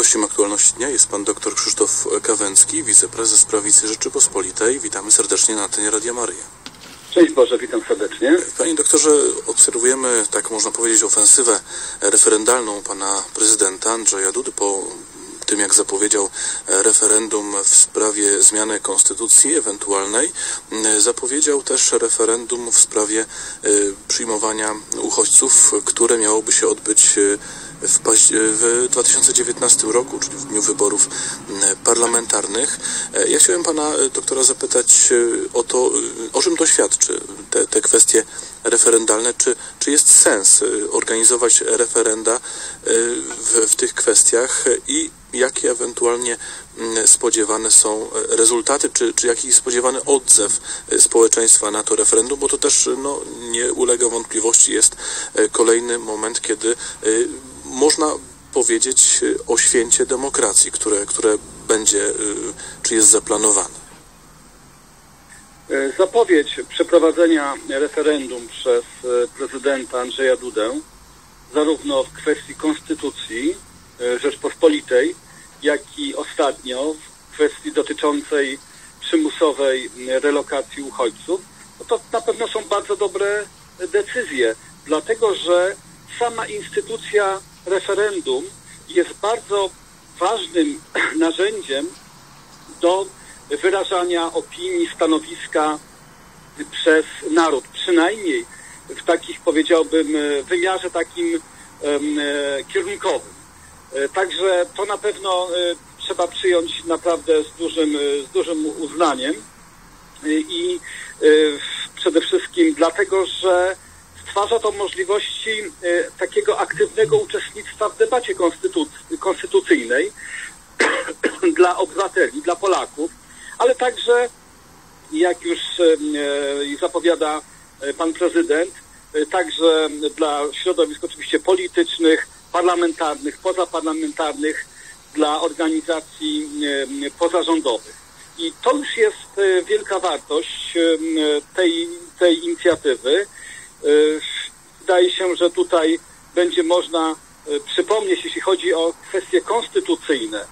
Gościem aktualności dnia jest pan dr Krzysztof Kawęcki, wiceprezes Prawicy Rzeczypospolitej. Witamy serdecznie na antenie Radia Maryja. Cześć Boże, witam serdecznie. Panie doktorze, obserwujemy, tak można powiedzieć, ofensywę referendalną pana prezydenta Andrzeja Dudy po tym, jak zapowiedział referendum w sprawie zmiany konstytucji ewentualnej, zapowiedział też referendum w sprawie y, przyjmowania uchodźców, które miałoby się odbyć y, w, w 2019 roku, czyli w dniu wyborów parlamentarnych. E, ja chciałem pana e, doktora zapytać e, o to, o czym to świadczy, te, te kwestie referendalne, czy, czy jest sens organizować referenda w, w tych kwestiach? I jakie ewentualnie spodziewane są rezultaty, czy, czy jaki spodziewany odzew społeczeństwa na to referendum, bo to też no, nie ulega wątpliwości, jest kolejny moment, kiedy można powiedzieć o święcie demokracji, które, które będzie, czy jest zaplanowane? Zapowiedź przeprowadzenia referendum przez prezydenta Andrzeja Dudę, zarówno w kwestii konstytucji Rzeczpospolitej, jak i ostatnio w kwestii dotyczącej przymusowej relokacji uchodźców, no to na pewno są bardzo dobre decyzje, dlatego że sama instytucja referendum jest bardzo ważnym narzędziem do wyrażania opinii, stanowiska przez naród, przynajmniej w takich, powiedziałbym, wymiarze takim e, kierunkowym. E, także to na pewno e, trzeba przyjąć naprawdę z dużym, z dużym uznaniem i przede wszystkim dlatego, że stwarza to możliwości e, takiego aktywnego uczestnictwa w debacie konstytucyjnej dla obywateli, dla Polaków, ale także, jak już e, zapowiada e, pan prezydent, także dla środowisk oczywiście politycznych, parlamentarnych, pozaparlamentarnych, dla organizacji pozarządowych. I to już jest wielka wartość tej, tej inicjatywy. E, wydaje się, że tutaj będzie można e, przypomnieć, jeśli chodzi o kwestie konstytucyjne,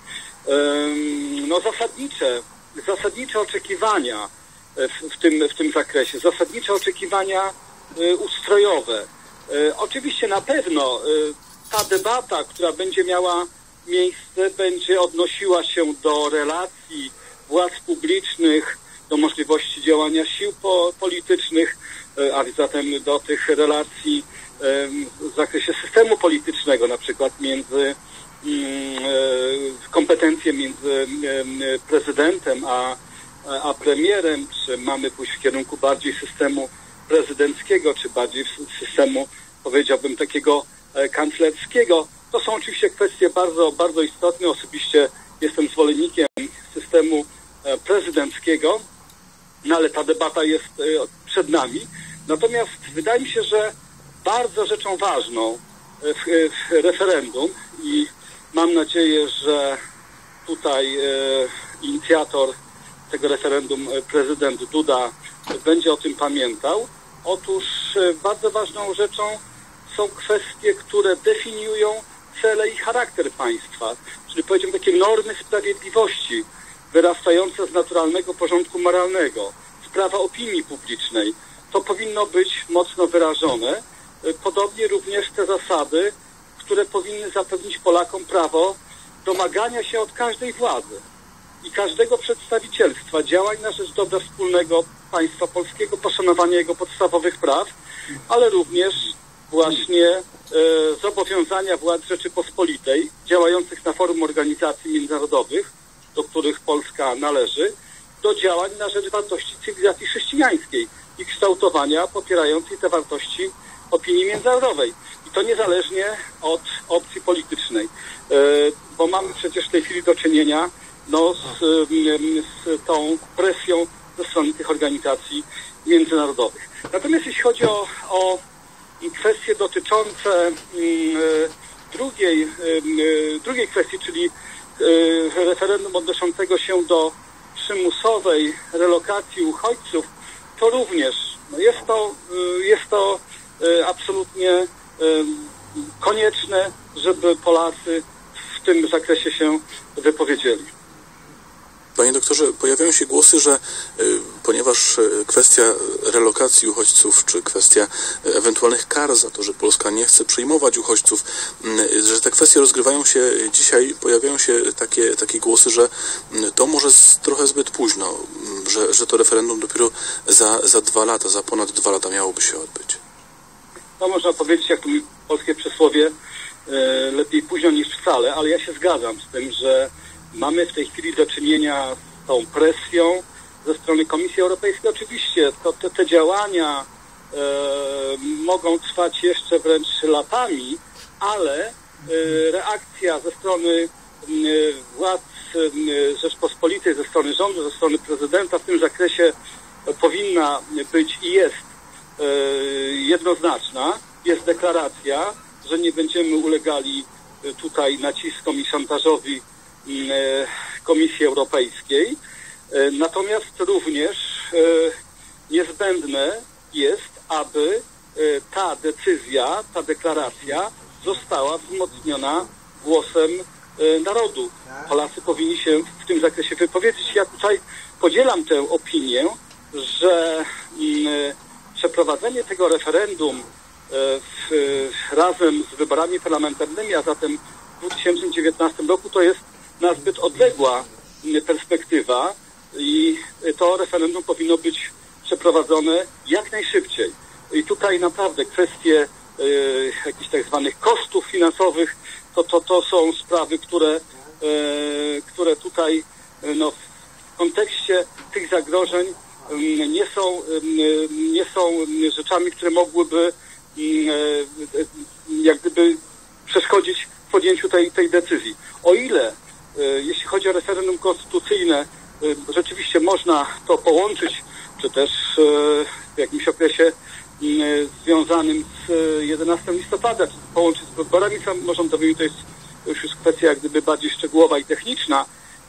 no zasadnicze, zasadnicze oczekiwania e, w, tym, w tym zakresie, zasadnicze oczekiwania ustrojowe. Oczywiście na pewno ta debata, która będzie miała miejsce, będzie odnosiła się do relacji władz publicznych, do możliwości działania sił po, politycznych, a zatem do tych relacji w zakresie systemu politycznego, na przykład między mm, e, kompetencje między prezydentem a, a premierem, czy mamy pójść w kierunku bardziej systemu prezydenckiego, czy bardziej systemu, powiedziałbym, takiego e, kanclerskiego. To są oczywiście kwestie bardzo, bardzo istotne. Osobiście jestem zwolennikiem systemu prezydenckiego, no ale ta debata jest przed nami. Natomiast wydaje mi się, że bardzo rzeczą ważną w, w referendum i mam nadzieję, że tutaj inicjator tego referendum, prezydent Duda, będzie o tym pamiętał. Otóż bardzo ważną rzeczą są kwestie, które definiują cele i charakter państwa, czyli powiedziałbym takie normy sprawiedliwości wyrastające z naturalnego porządku moralnego, sprawa opinii publicznej, to powinno być mocno wyrażone. Y, podobnie również te zasady, które powinny zapewnić Polakom prawo domagania się od każdej władzy i każdego przedstawicielstwa działań na rzecz dobra wspólnego państwa polskiego, poszanowania jego podstawowych praw, ale również właśnie e, zobowiązania władz Rzeczypospolitej działających na forum organizacji międzynarodowych, do których Polska należy, do działań na rzecz wartości cywilizacji chrześcijańskiej i kształtowania popierającej te wartości opinii międzynarodowej. I to niezależnie od opcji politycznej, e, bo mamy przecież w tej chwili do czynienia no, z, z tą presją ze strony tych organizacji międzynarodowych. Natomiast jeśli chodzi o, o kwestie dotyczące e, drugiej, e, drugiej kwestii, czyli referendum odnoszącego się do przymusowej relokacji uchodźców, to również no jest to, y, jest to y, absolutnie y, konieczne, żeby Polacy w tym zakresie się wypowiedzieli. Panie doktorze, pojawiają się głosy, że y, ponieważ y, kwestia relokacji uchodźców, czy kwestia y, ewentualnych kar za to, że Polska nie chce przyjmować uchodźców, że te kwestie rozgrywają się dzisiaj, pojawiają się takie, takie głosy, że to może trochę zbyt późno, y, że, że to referendum dopiero za, za dwa lata, za ponad dwa lata miałoby się odbyć. No można powiedzieć, jak polskie przysłowie, lepiej późno niż wcale, ale ja się zgadzam z tym, że mamy w tej chwili do czynienia z tą presją ze strony Komisji Europejskiej. Oczywiście to, te, te działania e, mogą trwać jeszcze wręcz latami, ale e, reakcja ze strony władz Rzeczpospolitej, ze strony rządu, ze strony prezydenta w tym zakresie powinna być i jest e, jednoznaczna. Jest deklaracja, że nie będziemy ulegali e, tutaj naciskom i szantażowi Komisji Europejskiej. E, Natomiast również e, niezbędne jest, aby e, ta decyzja, ta deklaracja została wzmocniona głosem e, narodu. Polacy powinni się w tym zakresie wypowiedzieć. Ja tutaj podzielam tę opinię, że mm, przeprowadzenie tego referendum e, w, razem z wyborami parlamentarnymi, a zatem w 2019 roku to jest na zbyt odległa perspektywa i to referendum powinno być przeprowadzone jak najszybciej. I tutaj naprawdę kwestie e, jakichś tak zwanych kosztów finansowych, to, to, to są sprawy, które, e, które tutaj e, no, w kontekście tych zagrożeń mm, nie są, mm, nie są rzeczami, które mogłyby mm, jak gdyby przeszkodzić w podjęciu tej, tej decyzji. O ile, jeśli chodzi o referendum konstytucyjne, e, rzeczywiście można to połączyć, czy też e, w jakimś okresie związanym z e, 11 listopada, czy połączyć z wyborami samorządowymi, to jest już jest kwestia jak gdyby bardziej szczegółowa i techniczna,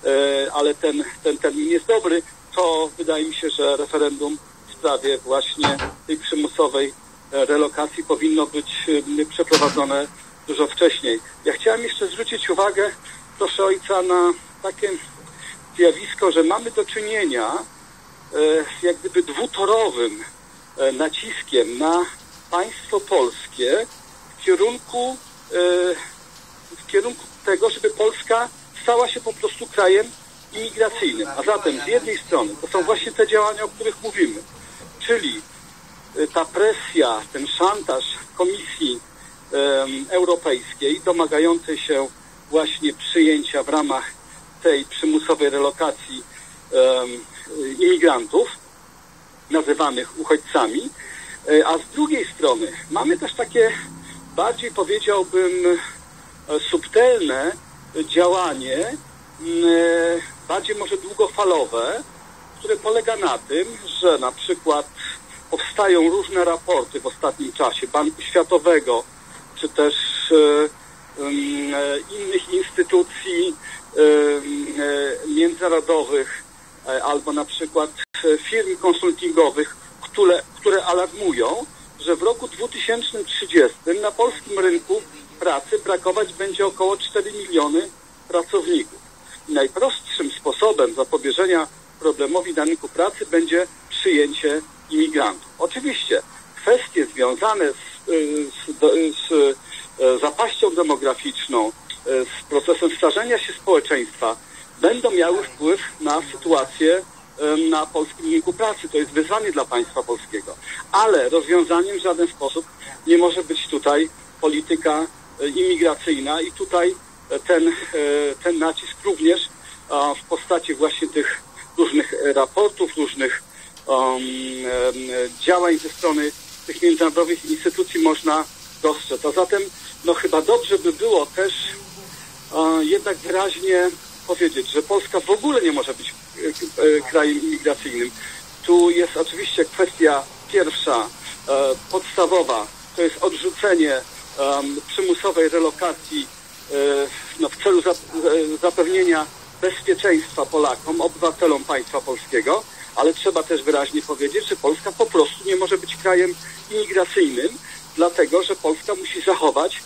e, ale ten, ten termin jest dobry, to wydaje mi się, że referendum w sprawie właśnie tej przymusowej e, relokacji powinno być e, przeprowadzone dużo wcześniej. Ja chciałem jeszcze zwrócić uwagę, proszę ojca, na takie zjawisko, że mamy do czynienia e, z jak gdyby dwutorowym e, naciskiem na państwo polskie w kierunku, e, w kierunku tego, żeby Polska stała się po prostu krajem imigracyjnym. A zatem z jednej strony to są właśnie te działania, o których mówimy, czyli e, ta presja, ten szantaż Komisji Europejskiej domagającej się właśnie przyjęcia w ramach tej przymusowej relokacji imigrantów, nazywanych uchodźcami, E, a z drugiej strony mamy też takie bardziej powiedziałbym e, subtelne działanie, e, bardziej może długofalowe, które polega na tym, że na przykład powstają różne raporty w ostatnim czasie Banku Światowego, czy też innych instytucji e, międzynarodowych, e, albo na przykład e, firm konsultingowych, które, które alarmują, że w roku 2030 na polskim rynku pracy brakować będzie około 4 miliony pracowników. Najprostszym sposobem zapobieżenia problemowi na rynku pracy będzie przyjęcie imigrantów. Oczywiście kwestie związane z, z, z e, zapaścią demograficzną, e, z procesem starzenia się społeczeństwa będą miały wpływ na sytuację em, na polskim rynku pracy. To jest wyzwanie dla państwa polskiego. Ale rozwiązaniem w żaden sposób nie może być tutaj polityka e, imigracyjna i tutaj e, ten, e, ten nacisk również w postaci właśnie tych różnych e, raportów, różnych um, e, działań ze strony tych międzynarodowych instytucji można dostrzec. A zatem no chyba dobrze by było też e, jednak wyraźnie powiedzieć, że Polska w ogóle nie może być e, e, krajem imigracyjnym. Tu jest oczywiście kwestia pierwsza, e, podstawowa, to jest odrzucenie przymusowej relokacji no, w celu zap- zapewnienia bezpieczeństwa Polakom, obywatelom państwa polskiego, ale trzeba też wyraźnie powiedzieć, że Polska po prostu nie może być krajem imigracyjnym, dlatego że Polska musi zachować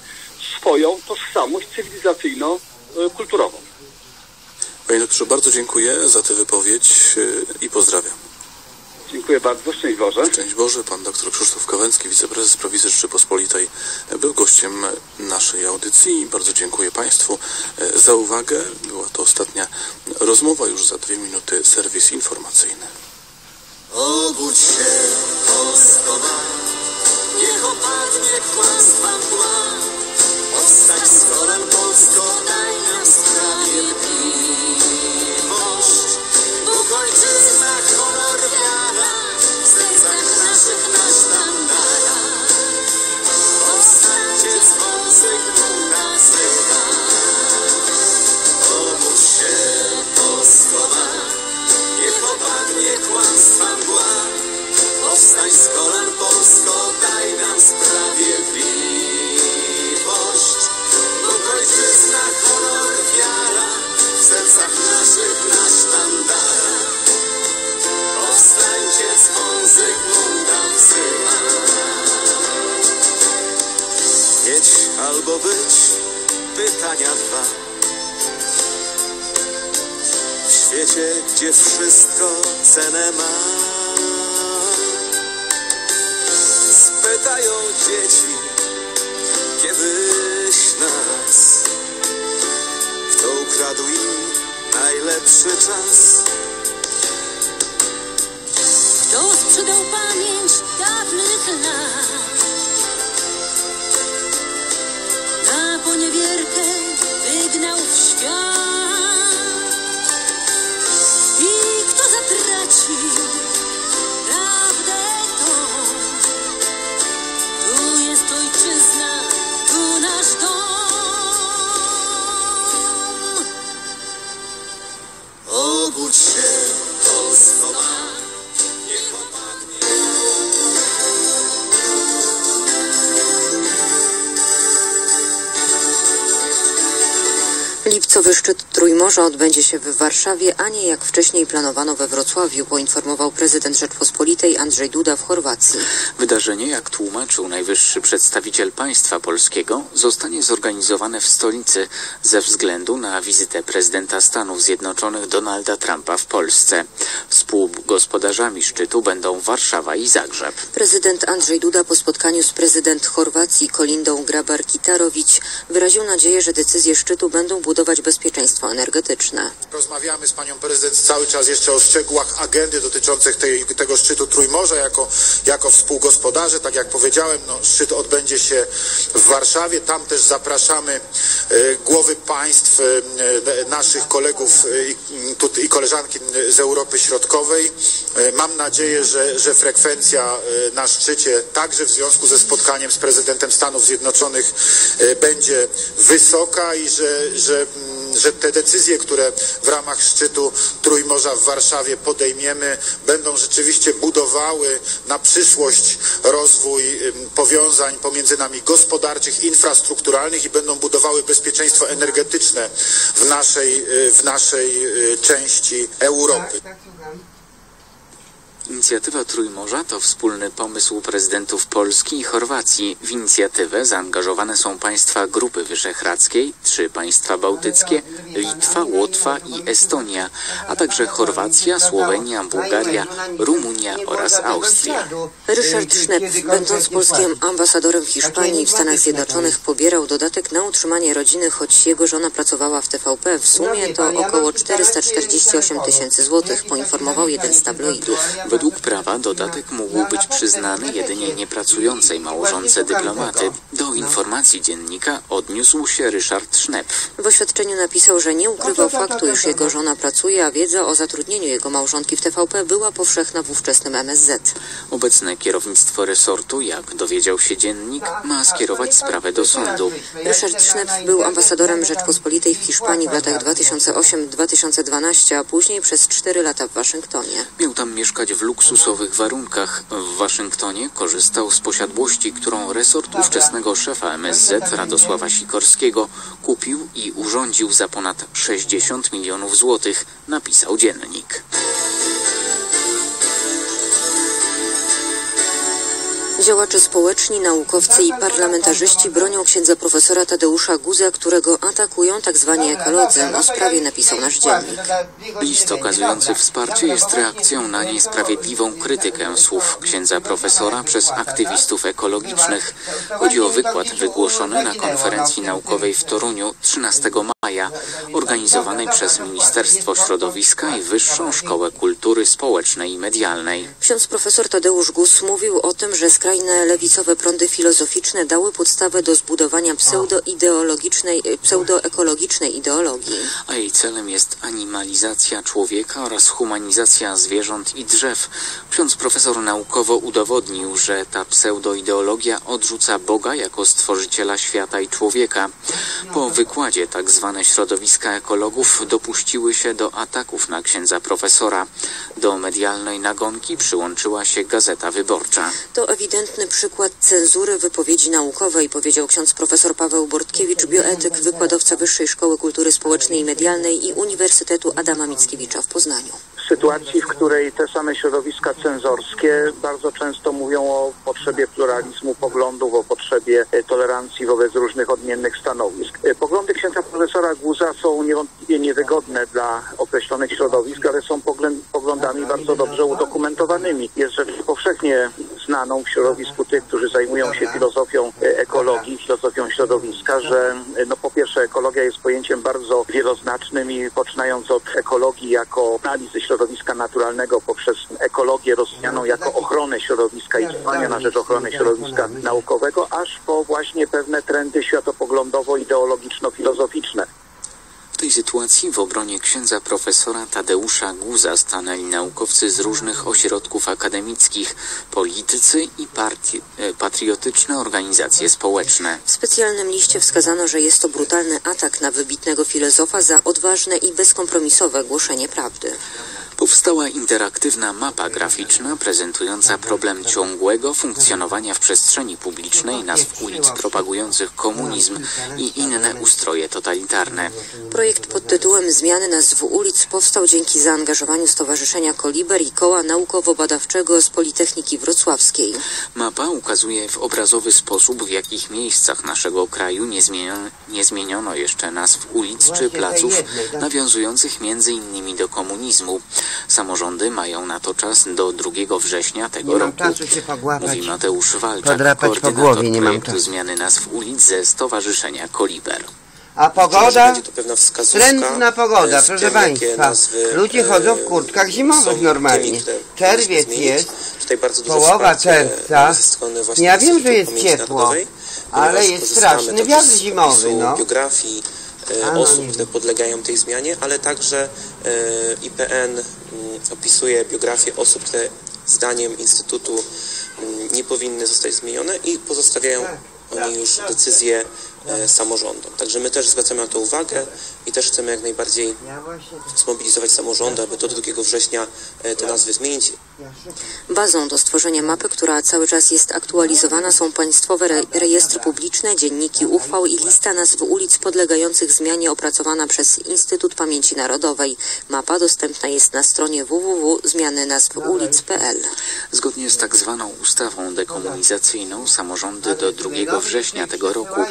swoją tożsamość e, kulturową. Panie doktorze, bardzo dziękuję za tę wypowiedź y, i pozdrawiam. Dziękuję bardzo, szczęść Boże. Szczęść Boże, pan dr Krzysztof Kawęcki, wiceprezes Prowizji Rzeczypospolitej, był gościem naszej audycji. Bardzo dziękuję Państwu e, za uwagę. Była to ostatnia rozmowa, już za dwie minuty serwis informacyjny. Obudź się, Polsko ma, niech opadnie kłamstwa mgła. Powstań z kolan, Polsko, daj nam sprawiedliwość. Bóg, ojczyzna, honor, wiara, w sercach naszych nasz sztandara. Powstańcie z wąsych Powstań z kolan Polsko Daj nam sprawiedliwość. Bóg ojczyzna, honor, wiara W sercach naszych nasz sztandara Powstańcie z wąsych munda wzywa. Mieć albo być Pytania dwa. W świecie, gdzie wszystko cenę ma. Spytają dzieci kiedyś nas, kto ukradł im najlepszy czas. Kto sprzedał pamięć dawnych lat? Na poniewierkę wygnał w świat. I kto zatracił Lipcowy szczyt Trójmorza odbędzie się w Warszawie, a nie jak wcześniej planowano we Wrocławiu, poinformował prezydent Rzeczpospolitej Andrzej Duda w Chorwacji. Wydarzenie, jak tłumaczył najwyższy przedstawiciel państwa polskiego, zostanie zorganizowane w stolicy ze względu na wizytę prezydenta Stanów Zjednoczonych Donalda Trumpa w Polsce. Współgospodarzami szczytu będą Warszawa i Zagrzeb. Prezydent Andrzej Duda po spotkaniu z prezydent Chorwacji Kolindą Grabar-Kitarowicz wyraził nadzieję, że decyzje szczytu będą budować bezpieczeństwo energetyczne. Rozmawiamy z panią prezydent cały czas jeszcze o szczegółach agendy dotyczących tej, tego szczytu Trójmorza jako, jako współgospodarze. Tak jak powiedziałem, no, szczyt odbędzie się w Warszawie. Tam też zapraszamy e, głowy państw, e, naszych kolegów e, i, koleżanki z Europy Środkowej. Mam nadzieję, że, że frekwencja na szczycie, także w związku ze spotkaniem z prezydentem Stanów Zjednoczonych, będzie wysoka i że, że że te decyzje, które w ramach szczytu Trójmorza w Warszawie podejmiemy, będą rzeczywiście budowały na przyszłość rozwój powiązań pomiędzy nami gospodarczych, infrastrukturalnych i będą budowały bezpieczeństwo energetyczne w naszej, y, w naszej y, części Europy. Inicjatywa Trójmorza to wspólny pomysł prezydentów Polski i Chorwacji. W inicjatywę zaangażowane są państwa Grupy Wyszehradzkiej, trzy państwa bałtyckie, Litwa, Łotwa i Estonia, a także Chorwacja, Słowenia, Bułgaria, Rumunia oraz Austria. Ryszard Sznep, będąc polskim ambasadorem w Hiszpanii w Stanach Zjednoczonych, pobierał dodatek na utrzymanie rodziny, choć jego żona pracowała w TVP. W sumie to około 448 tysięcy złotych, poinformował jeden z tabloidów. Według prawa dodatek mógł być przyznany jedynie niepracującej małżonce dyplomaty. Do informacji dziennika odniósł się Ryszard Sznep. W oświadczeniu napisał, że nie ukrywał faktu, iż jego żona pracuje, a wiedza o zatrudnieniu jego małżonki w TVP była powszechna w ówczesnym MSZ. Obecne kierownictwo resortu, jak dowiedział się dziennik, ma skierować sprawę do sądu. Ryszard Sznep był ambasadorem Rzeczpospolitej w Hiszpanii w latach 2008-2012, a później przez 4 lata w Waszyngtonie. Miał tam mieszkać w luksusowych warunkach. W Waszyngtonie korzystał z posiadłości, którą resort ówczesnego szefa MSZ Radosława Sikorskiego kupił i urządził za ponad 60 milionów złotych, napisał dziennik. Działacze społeczni, naukowcy i parlamentarzyści bronią księdza profesora Tadeusza Guza, którego atakują tzw. ekolodzy. O sprawie napisał nasz dziennik. List okazujący wsparcie jest reakcją na niesprawiedliwą krytykę słów księdza profesora przez aktywistów ekologicznych. Chodzi o wykład wygłoszony na konferencji naukowej w Toruniu 13 maja, organizowanej przez Ministerstwo Środowiska i Wyższą Szkołę Kultury Społecznej i Medialnej. Ksiądz profesor Tadeusz Gus mówił o tym, że skrajne lewicowe prądy filozoficzne dały podstawę do zbudowania pseudoideologicznej, pseudoekologicznej ideologii. a jej celem jest animalizacja człowieka oraz humanizacja zwierząt i drzew. Ksiądz profesor naukowo udowodnił, że ta pseudoideologia odrzuca Boga jako stworzyciela świata i człowieka. Po wykładzie tak środowiska ekologów dopuściły się do ataków na księdza profesora. Do medialnej nagonki przyłączyła się Gazeta Wyborcza. To ewidentny przykład cenzury wypowiedzi naukowej, powiedział ksiądz profesor Paweł Bortkiewicz, bioetyk, wykładowca Wyższej Szkoły Kultury Społecznej i Medialnej i Uniwersytetu Adama Mickiewicza w Poznaniu. Sytuacji, w której te same środowiska cenzorskie bardzo często mówią o potrzebie pluralizmu poglądów, o potrzebie e, tolerancji wobec różnych odmiennych stanowisk. E, Poglądy księdza profesora Guza są niewątpliwie niewygodne dla określonych środowisk, ale są poglądami bardzo dobrze udokumentowanymi. Jest rzecz powszechnie znaną w środowisku tych, którzy zajmują się filozofią e, ekologii, filozofią środowiska, że no po pierwsze ekologia jest pojęciem bardzo wieloznacznym i poczynając od ekologii jako analizy środowiska naturalnego poprzez ekologię rozumianą jako ochronę środowiska i działania na rzecz ochrony środowiska naukowego, aż po właśnie pewne trendy światopoglądowo-ideologiczno-filozoficzne. W tej sytuacji w obronie księdza profesora Tadeusza Guza stanęli naukowcy z różnych ośrodków akademickich, politycy i partii, e, patriotyczne organizacje społeczne. W specjalnym liście wskazano, że jest to brutalny atak na wybitnego filozofa za odważne i bezkompromisowe głoszenie prawdy. Powstała interaktywna mapa graficzna prezentująca problem ciągłego funkcjonowania w przestrzeni publicznej nazw ulic propagujących komunizm i inne ustroje totalitarne. Projekt pod tytułem Zmiany nazw ulic powstał dzięki zaangażowaniu Stowarzyszenia Koliber i Koła Naukowo-Badawczego z Politechniki Wrocławskiej. Mapa ukazuje w obrazowy sposób, w jakich miejscach naszego kraju nie zmieniono, nie zmieniono jeszcze nazw ulic czy placów nawiązujących między innymi do komunizmu. Samorządy mają na to czas do 2 września tego Nie mam roku. czasu się pogłapać. Mówi Mateusz Walczak, Podrapać po koordynator głowie, nie mam projektu czasu. zmiany nazw ulic ze Stowarzyszenia Koliber. A pogoda? Trendna pogoda, e, proszę tym, Państwa. nazwy, Ludzie chodzą w e, kurtkach zimowych normalnie. Czerwiec jest, Tutaj bardzo duże połowa czerwca. e, ze strony właśnie Ja wiem, że jest ciepło, ale jest straszny wiatr zimowy, no. biografii e, osób, nie które podlegają tej zmianie, ale także e, IPN mm, opisuje biografię osób, które zdaniem Instytutu mm, nie powinny zostać zmienione i pozostawiają oni już decyzję e, samorządom. Także my też zwracamy na to uwagę i też chcemy jak najbardziej zmobilizować samorządy, aby do 2 września e, te nazwy zmienić. Bazą do stworzenia mapy, która cały czas jest aktualizowana, są państwowe re rejestry publiczne, dzienniki uchwał i lista nazw ulic podlegających zmianie opracowana przez Instytut Pamięci Narodowej. Mapa dostępna jest na stronie www.zmianynazwulic.pl. Zgodnie z tak zwaną ustawą dekomunizacyjną samorządy do 2 września tego roku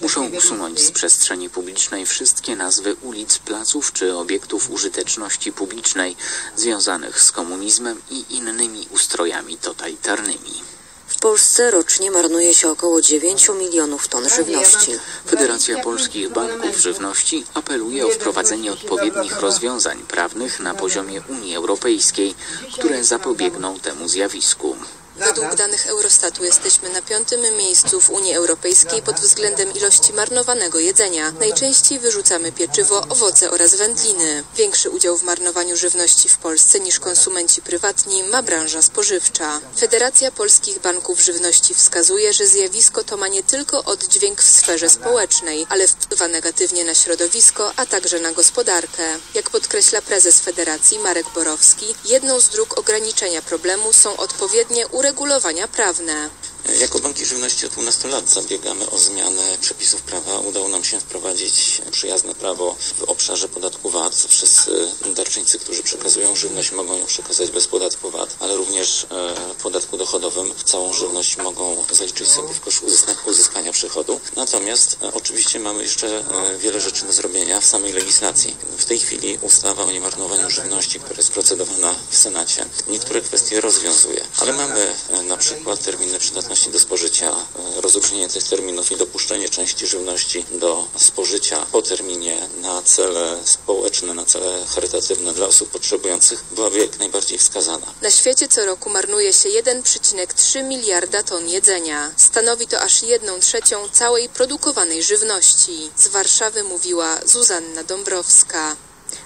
muszą usunąć z przestrzeni publicznej wszystkie nazwy ulic, placów czy obiektów użyteczności publicznej związanych z komunizmem i innymi ustrojami totalitarnymi. W Polsce rocznie marnuje się około 9 milionów ton żywności. Federacja Polskich Banków Żywności apeluje o wprowadzenie odpowiednich rozwiązań prawnych na poziomie Unii Europejskiej, które zapobiegną temu zjawisku. Według danych Eurostatu jesteśmy na piątym miejscu w Unii Europejskiej pod względem ilości marnowanego jedzenia. Najczęściej wyrzucamy pieczywo, owoce oraz wędliny. Większy udział w marnowaniu żywności w Polsce niż konsumenci prywatni ma branża spożywcza. Federacja Polskich Banków Żywności wskazuje, że zjawisko to ma nie tylko oddźwięk w sferze społecznej, ale wpływa negatywnie na środowisko, a także na gospodarkę. Jak podkreśla prezes Federacji Marek Borowski, jedną z dróg ograniczenia problemu są odpowiednie uregulowania prawne. Jako Banki Żywności od 12 lat zabiegamy o zmianę przepisów prawa. Udało nam się wprowadzić przyjazne prawo w obszarze podatku VAT. Wszyscy darczyńcy, którzy przekazują żywność mogą ją przekazać bez podatku VAT, ale również e, w podatku dochodowym całą żywność mogą zaliczyć sobie w kosz uzyska- uzyskania przychodu. Natomiast e, oczywiście mamy jeszcze e, wiele rzeczy do zrobienia w samej legislacji. W tej chwili ustawa o niemarnowaniu żywności, która jest procedowana w Senacie, niektóre kwestie rozwiązuje, ale mamy na przykład terminy przydatności do spożycia, e, rozróżnienie tych terminów i dopuszczenie części żywności do spożycia po terminie na cele społeczne, na cele charytatywne dla osób potrzebujących byłaby jak najbardziej wskazana. Na świecie co roku marnuje się 1,3 miliarda ton jedzenia. Stanowi to aż 1 trzecią całej produkowanej żywności. Z Warszawy mówiła Zuzanna Dąbrowska.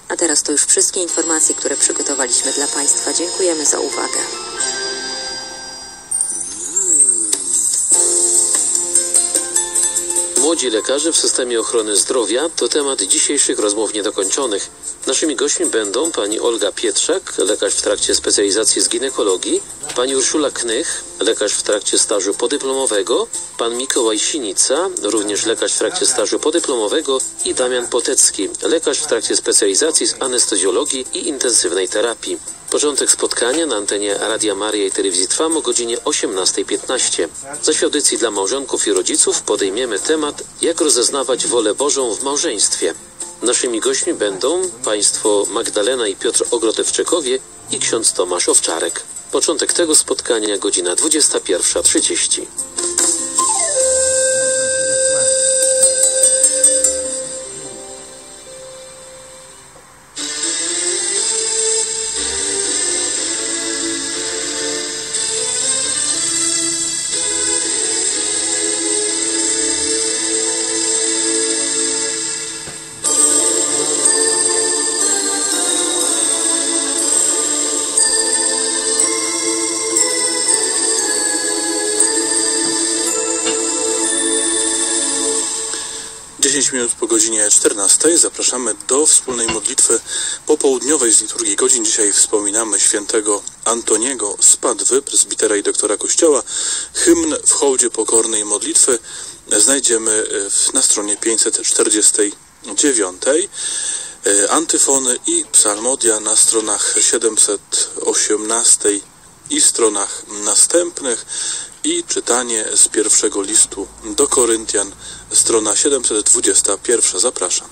A teraz to już wszystkie informacje, które przygotowaliśmy dla Państwa. Dziękujemy za uwagę. Młodzi lekarze w systemie ochrony zdrowia to temat dzisiejszych rozmów niedokończonych. Naszymi gośćmi będą pani Olga Pietrzak, lekarz w trakcie specjalizacji z ginekologii, pani Urszula Knych, lekarz w trakcie stażu podyplomowego, pan Mikołaj Sinica, również lekarz w trakcie stażu podyplomowego i Damian Potecki, lekarz w trakcie specjalizacji z anestezjologii i intensywnej terapii. Początek spotkania na antenie Radia Maria i Telewizji Trwam o godzinie 18.15. Zaś audycji dla małżonków i rodziców podejmiemy temat, jak rozeznawać wolę Bożą w małżeństwie. Naszymi gośćmi będą państwo Magdalena i Piotr Ogrodewczykowie i ksiądz Tomasz Owczarek. Początek tego spotkania godzina 21.30. godzinie 14 zapraszamy do wspólnej modlitwy popołudniowej z liturgii godzin. Dzisiaj wspominamy świętego Antoniego z Padwy, prezbitera i doktora kościoła. Hymn w hołdzie pokornej modlitwy znajdziemy e, na stronie 549. E, Antyfony i psalmodia na stronach 718 i stronach następnych i czytanie z pierwszego listu do Koryntian, strona 721. Zapraszam.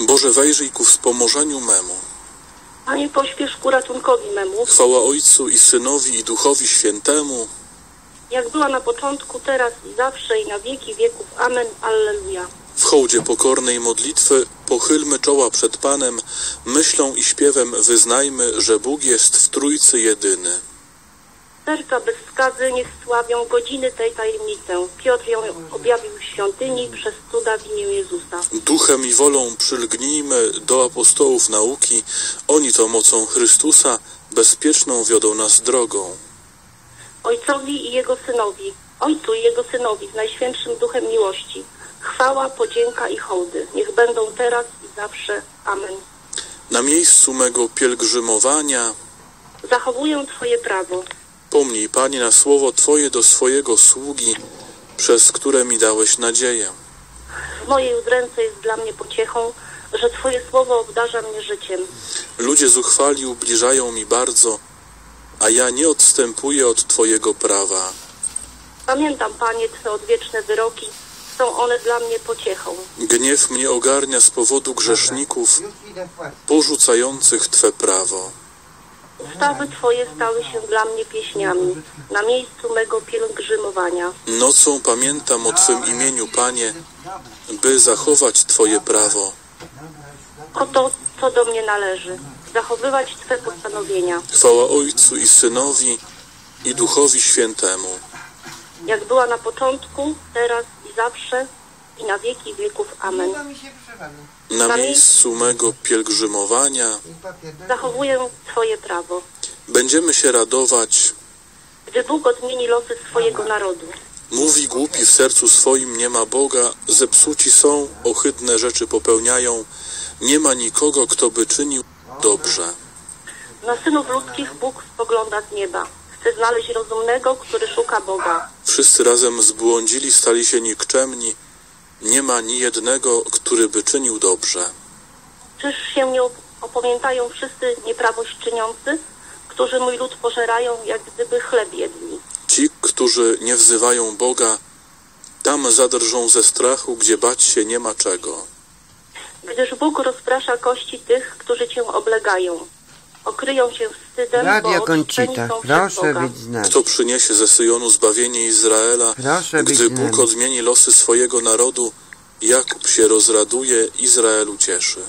Boże, wejrzyj ku wspomożeniu memu. Panie, pośpiesz ku ratunkowi memu, Chwała Ojcu i Synowi i Duchowi Świętemu. jak była na początku, teraz i zawsze i na wieki wieków. Amen. Alleluja. W hołdzie pokornej modlitwy pochylmy czoła przed Panem, myślą i śpiewem wyznajmy, że Bóg jest w Trójcy jedyny. Serca bez skazy niech sławią godziny tej tajemnicę. Piotr ją objawił w świątyni przez cuda w imię Jezusa. Duchem i wolą przylgnijmy do apostołów nauki, oni to mocą Chrystusa bezpieczną wiodą nas drogą. Ojcowi i Jego Synowi, Ojcu i Jego Synowi z Najświętszym Duchem Miłości. Chwała, podzięka i hołdy. Niech będą teraz i zawsze. Amen. Na miejscu mego pielgrzymowania Zachowuję Twoje prawo. pomnij, Panie, na słowo Twoje do swojego sługi, przez które mi dałeś nadzieję. W mojej udręce jest dla mnie pociechą, że Twoje słowo obdarza mnie życiem. Ludzie zuchwali ubliżają mi bardzo, a ja nie odstępuję od Twojego prawa. Pamiętam, Panie, Twe odwieczne wyroki. Są one dla mnie pociechą. Gniew mnie ogarnia z powodu grzeszników porzucających Twe prawo. Ustawy Twoje stały się dla mnie pieśniami na miejscu mego pielgrzymowania. Nocą pamiętam o Twym imieniu, Panie, by zachować Twoje prawo. Oto, co do mnie należy. Zachowywać Twe postanowienia. Chwała Ojcu i Synowi i Duchowi Świętemu. Jak była na początku, teraz zawsze i na wieki wieków. Amen. Na miejscu mego pielgrzymowania Zachowuję Twoje prawo. będziemy się radować, Gdy Bóg odmieni losy swojego narodu. Mówi głupi w sercu swoim nie ma Boga, zepsuci są, ohydne rzeczy popełniają, nie ma nikogo, kto by czynił dobrze. Na synów ludzkich Bóg spogląda z nieba. Chce znaleźć rozumnego, który szuka Boga. Wszyscy razem zbłądzili, stali się nikczemni, nie ma ni jednego, który by czynił dobrze. Czyż się nie op- opamiętają wszyscy nieprawość czyniący, którzy mój lud pożerają, jak gdyby chleb jedli? Ci, którzy nie wzywają Boga, tam zadrżą ze strachu, gdzie bać się nie ma czego. Gdyż Bóg rozprasza kości tych, którzy cię oblegają. Okryją się wstydem, Radio Koncita, proszę Boga. być z nami. Kto przyniesie ze Syjonu zbawienie Izraela, Proszę być gdy. Bóg odmieni losy swojego narodu, Jakub się rozraduje, Izrael ucieszy.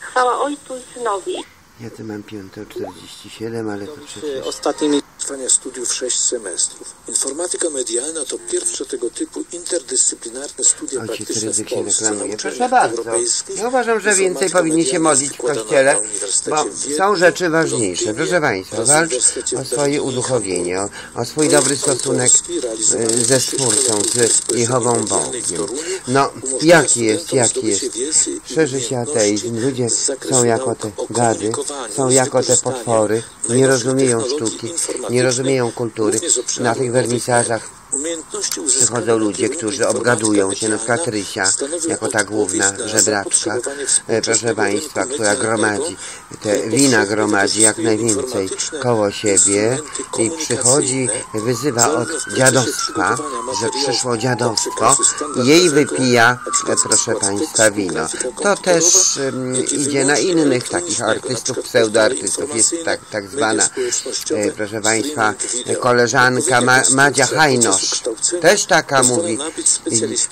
Chwała Ojcu i Synowi Ja tu mam 5.47, ale to przecież... Ostatnimi trwania studiów 6 semestrów. Informatyka medialna to pierwsze tego typu interdyscyplinarne studia Ojciec praktyczne w Polsce reklamuje. na Proszę bardzo. Ja uważam, że więcej powinni się modlić w kościele, bo są rzeczy ważniejsze. Proszę Państwa, walcz o swoje uduchowienie, o, o swój dobry stosunek realizowany ze Stwórcą, z Jehową Bogiem. No, jaki jest, jaki jest? Szerzy się ateizm, ludzie są jako te gady, są jako te potwory, nie rozumieją sztuki, nie rozumieją kultury. Na tych wernisażach przychodzą ludzie, którzy obgadują się, na przykład medialna Rysia, stanowią jako ta główna na żebraczka, e, proszę Państwa, która gromadzi te wina gromadzi jak najwięcej koło siebie i przychodzi, wyzywa od dziadostwa, że przyszło do dziadostwo i jej wypija, przykład e, proszę Państwa, wino. To też i idzie na innych takich artystów, przykład pseudoartystów. Jest tak, tak zwana, e, proszę Państwa, koleżanka Ma, Madzia Hajnosz, też taka mówi,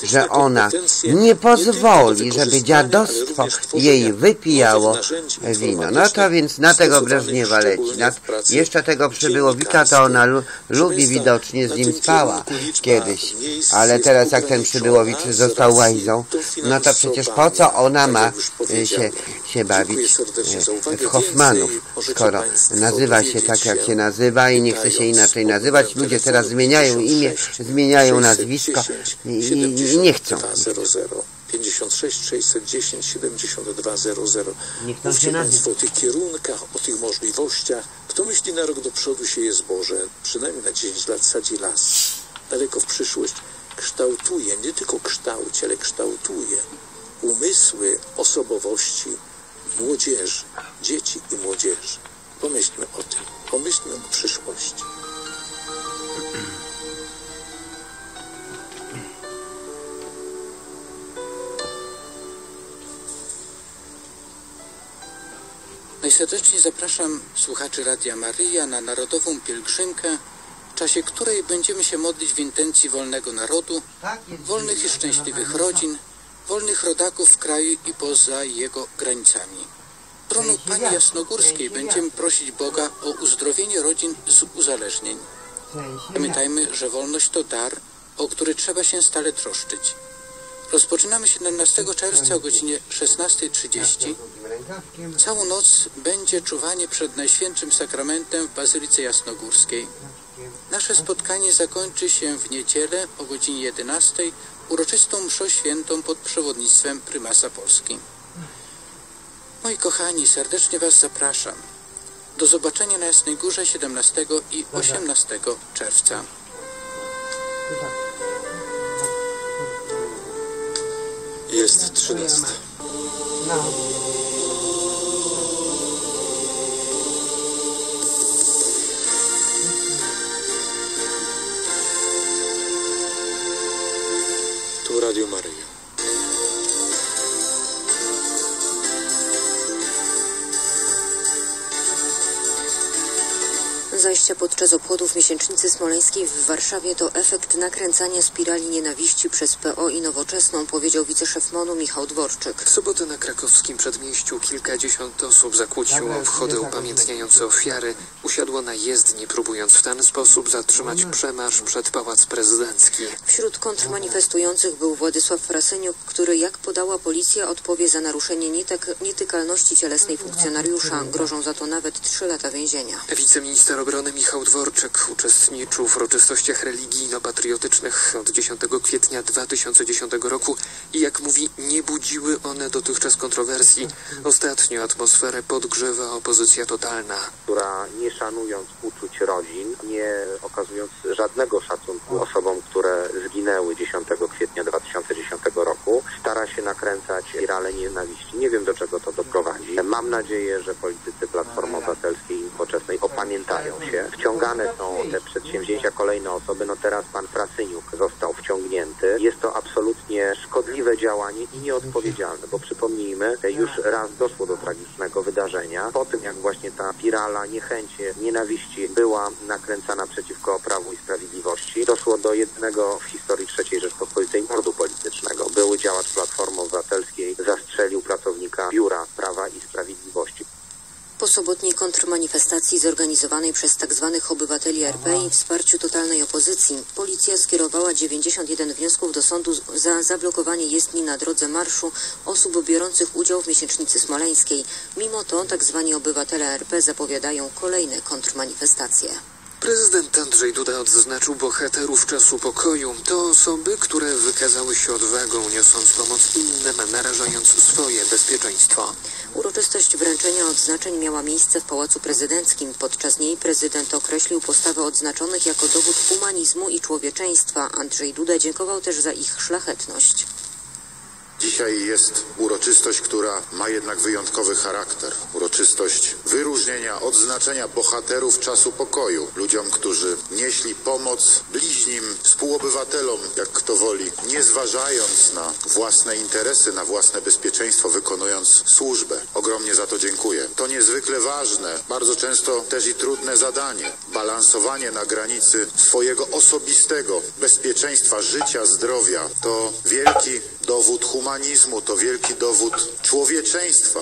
że ona nie pozwoli, żeby dziadostwo jej wypijało wino. No to więc na tego Breżniewa leci. Na, jeszcze tego przybyło Wika, to ona lu, lubi widocznie, z nim spała kiedyś. Ale teraz jak ten przybyłowicz został łajzą, no to przecież po co ona ma e, się, się bawić e, w Hoffmanów, skoro nazywa się tak jak się nazywa i nie chce się inaczej nazywać. Ludzie teraz zmieniają imię, zmieniają nazwisko i, nie chcą. 00 56 610 7200 Niech tam Mówcie się nazywa. Państwo o tych kierunkach, o tych możliwościach. Kto myśli na rok do przodu sieje zboże, przynajmniej na 10 lat sadzi las. Daleko w przyszłość kształtuje, nie tylko kształci, ale kształtuje umysły osobowości młodzieży, dzieci i młodzieży. Pomyślmy o tym, pomyślmy o przyszłości. Najserdeczniej zapraszam słuchaczy Radia Maryja na Narodową Pielgrzymkę, w czasie której będziemy się modlić w intencji wolnego narodu, wolnych i szczęśliwych rodzin, wolnych rodaków w kraju i poza jego granicami. Tronu Pani Jasnogórskiej będziemy prosić Boga o uzdrowienie rodzin z uzależnień. Pamiętajmy, że wolność to dar, o który trzeba się stale troszczyć. Rozpoczynamy 17 czerwca o godzinie 16.30. Całą noc będzie czuwanie przed Najświętszym Sakramentem w Bazylice Jasnogórskiej. Nasze spotkanie zakończy się w niedzielę o godzinie 11 uroczystą mszą świętą pod przewodnictwem prymasa Polski. Moi kochani, serdecznie Was zapraszam. Do zobaczenia na Jasnej Górze 17 i 18 czerwca. Jest 13. Tu Radio Maryja. Zajścia podczas obchodów miesięcznicy smoleńskiej w Warszawie to efekt nakręcania spirali nienawiści przez PO i nowoczesną, powiedział wiceszef MONU Michał Dworczyk. W sobotę na krakowskim przedmieściu kilkadziesiąt osób zakłóciło obchody upamiętniające ofiary. Usiadło na jezdni, próbując w ten sposób zatrzymać przemarsz przed Pałac Prezydencki. Wśród kontrmanifestujących był Władysław Frasyniuk, który, jak podała policja, odpowie za naruszenie nietyk- nietykalności cielesnej funkcjonariusza. Grożą za to nawet trzy lata więzienia. Wiceminister obrony Michał Dworczyk uczestniczył w uroczystościach religijno-patriotycznych od 10 kwietnia 2010 roku i jak mówi, nie budziły one dotychczas kontrowersji. Ostatnio atmosferę podgrzewa opozycja totalna. która nie szanując uczuć rodzin, nie okazując żadnego szacunku osobom, które zginęły 10 kwietnia 2010 roku, stara się nakręcać spirale nienawiści. Nie wiem do czego to doprowadzi. Mam nadzieję, że politycy Platformy Obywatelskiej opamiętają się. Wciągane są te przedsięwzięcia kolejne osoby. No teraz pan Frasyniuk został wciągnięty. Jest to absolutnie szkodliwe działanie i nieodpowiedzialne, bo przypomnijmy, już raz doszło do tragicznego wydarzenia. Po tym, jak właśnie ta spirala niechęci, nienawiści była nakręcana przeciwko Prawu i Sprawiedliwości, doszło do jednego w historii III Rzeczpospolitej mordu politycznego. Były działacz Platformy Obywatelskiej zastrzelił pracownika Biura Prawa i Sprawiedliwości. Po kontrmanifestacji zorganizowanej przez tzw. obywateli RP i wsparciu totalnej opozycji, policja skierowała 91 wniosków do sądu za zablokowanie jezdni na drodze marszu osób biorących udział w miesięcznicy smoleńskiej. Mimo to tzw. obywatele RP zapowiadają kolejne kontrmanifestacje. Prezydent Andrzej Duda odznaczył bohaterów czasu pokoju. To osoby, które wykazały się odwagą, niosąc pomoc innym, narażając swoje bezpieczeństwo. Uroczystość wręczenia odznaczeń miała miejsce w Pałacu Prezydenckim. Podczas niej prezydent określił postawę odznaczonych jako dowód humanizmu i człowieczeństwa. Andrzej Duda dziękował też za ich szlachetność. Dzisiaj jest uroczystość, która ma jednak wyjątkowy charakter. Uroczystość wyróżnienia, odznaczenia bohaterów czasu pokoju. Ludziom, którzy nieśli pomoc bliźnim, współobywatelom, jak kto woli, nie zważając na własne interesy, na własne bezpieczeństwo, wykonując służbę. Ogromnie za to dziękuję. To niezwykle ważne, bardzo często też i trudne zadanie. Balansowanie na granicy swojego osobistego bezpieczeństwa, życia, zdrowia. To wielki dowód humanizmu, to wielki dowód człowieczeństwa.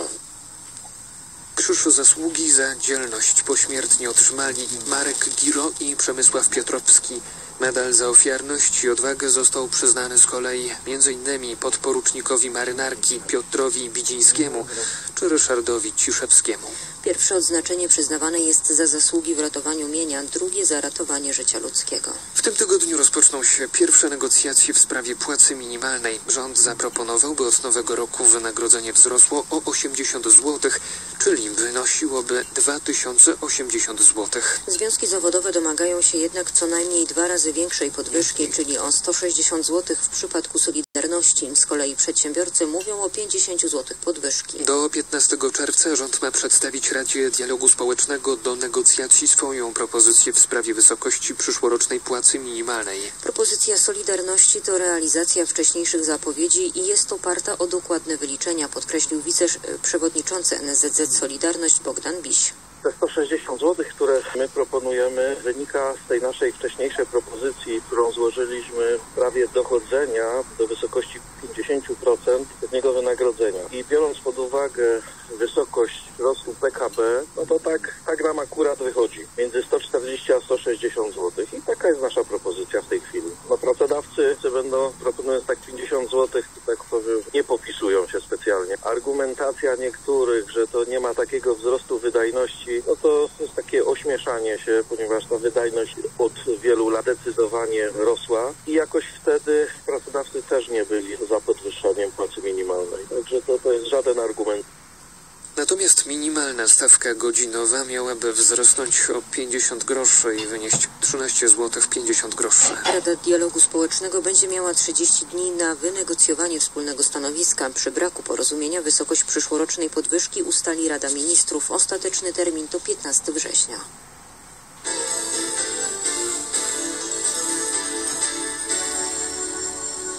Krzyż zasługi za dzielność pośmiertnie otrzymali Marek Giro i Przemysław Piotrowski. Medal za ofiarność i odwagę został przyznany z kolei m.in. podporucznikowi marynarki Piotrowi Bidzińskiemu czy Ryszardowi Ciszewskiemu. Pierwsze odznaczenie przyznawane jest za zasługi w ratowaniu mienia, drugie za ratowanie życia ludzkiego. W tym tygodniu rozpoczną się pierwsze negocjacje w sprawie płacy minimalnej. Rząd zaproponował, by od nowego roku wynagrodzenie wzrosło o 80 zł, czyli wynosiłoby 2080 zł. Związki zawodowe domagają się jednak co najmniej dwa razy większej podwyżki, czyli o 160 zł w przypadku Solidarności. Z kolei przedsiębiorcy mówią o 50 zł podwyżki. Do 15 czerwca rząd ma przedstawić Radzie Dialogu Społecznego do negocjacji swoją propozycję w sprawie wysokości przyszłorocznej płacy minimalnej. Propozycja Solidarności to realizacja wcześniejszych zapowiedzi i jest oparta o dokładne wyliczenia, podkreślił wiceprzewodniczący NSZZ Solidarność Bogdan Biś. Te 160 zł, które my proponujemy, wynika z tej naszej wcześniejszej propozycji, którą złożyliśmy w sprawie dochodzenia do wysokości 50% średniego wynagrodzenia. I biorąc pod uwagę wysokość wzrostu PKB, no to tak, tak nam akurat wychodzi. Między 140 a 160 zł. I taka jest nasza propozycja w tej chwili. No pracodawcy będą proponując tak 50 zł, to tak powiem, nie popisują się specjalnie. Argumentacja niektórych, że to nie ma takiego wzrostu wydajności, no to jest takie ośmieszanie się, ponieważ ta wydajność od wielu lat zdecydowanie rosła i jakoś wtedy pracodawcy też nie byli za podwyższaniem płacy minimalnej. Także to, to jest żaden argument. Natomiast minimalna stawka godzinowa miałaby wzrosnąć o 50 groszy i wynieść 13 zł 50 groszy. Rada Dialogu Społecznego będzie miała 30 dni na wynegocjowanie wspólnego stanowiska. Przy braku porozumienia wysokość przyszłorocznej podwyżki ustali Rada Ministrów. Ostateczny termin to 15 września.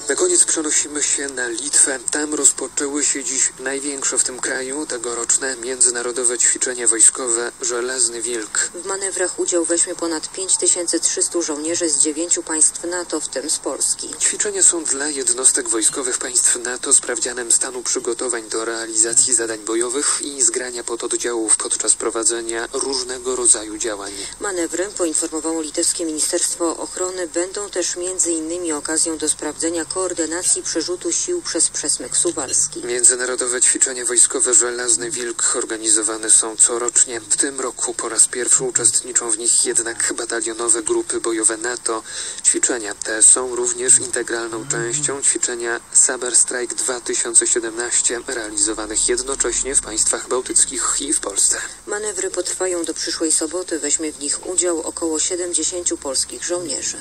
Na koniec przenosimy się na Litwę. Tam rozpoczęły się dziś największe w tym kraju tegoroczne międzynarodowe ćwiczenia wojskowe Żelazny Wilk. W manewrach udział weźmie ponad 5300 żołnierzy z dziewięciu państw NATO, w tym z Polski. Ćwiczenia są dla jednostek wojskowych państw NATO sprawdzianem stanu przygotowań do realizacji zadań bojowych i zgrania pododdziałów podczas prowadzenia różnego rodzaju działań. Manewry, poinformowało litewskie Ministerstwo Ochrony, będą też między innymi okazją do sprawdzenia koordynacji przerzutu sił przez przesmyk suwalski. Międzynarodowe ćwiczenia wojskowe Żelazny Wilk organizowane są corocznie. W tym roku po raz pierwszy uczestniczą w nich jednak batalionowe grupy bojowe NATO. Ćwiczenia te są również integralną częścią ćwiczenia Saber Strike 2017 realizowanych jednocześnie w państwach bałtyckich i w Polsce. Manewry potrwają do przyszłej soboty. Weźmie w nich udział około 70 polskich żołnierzy.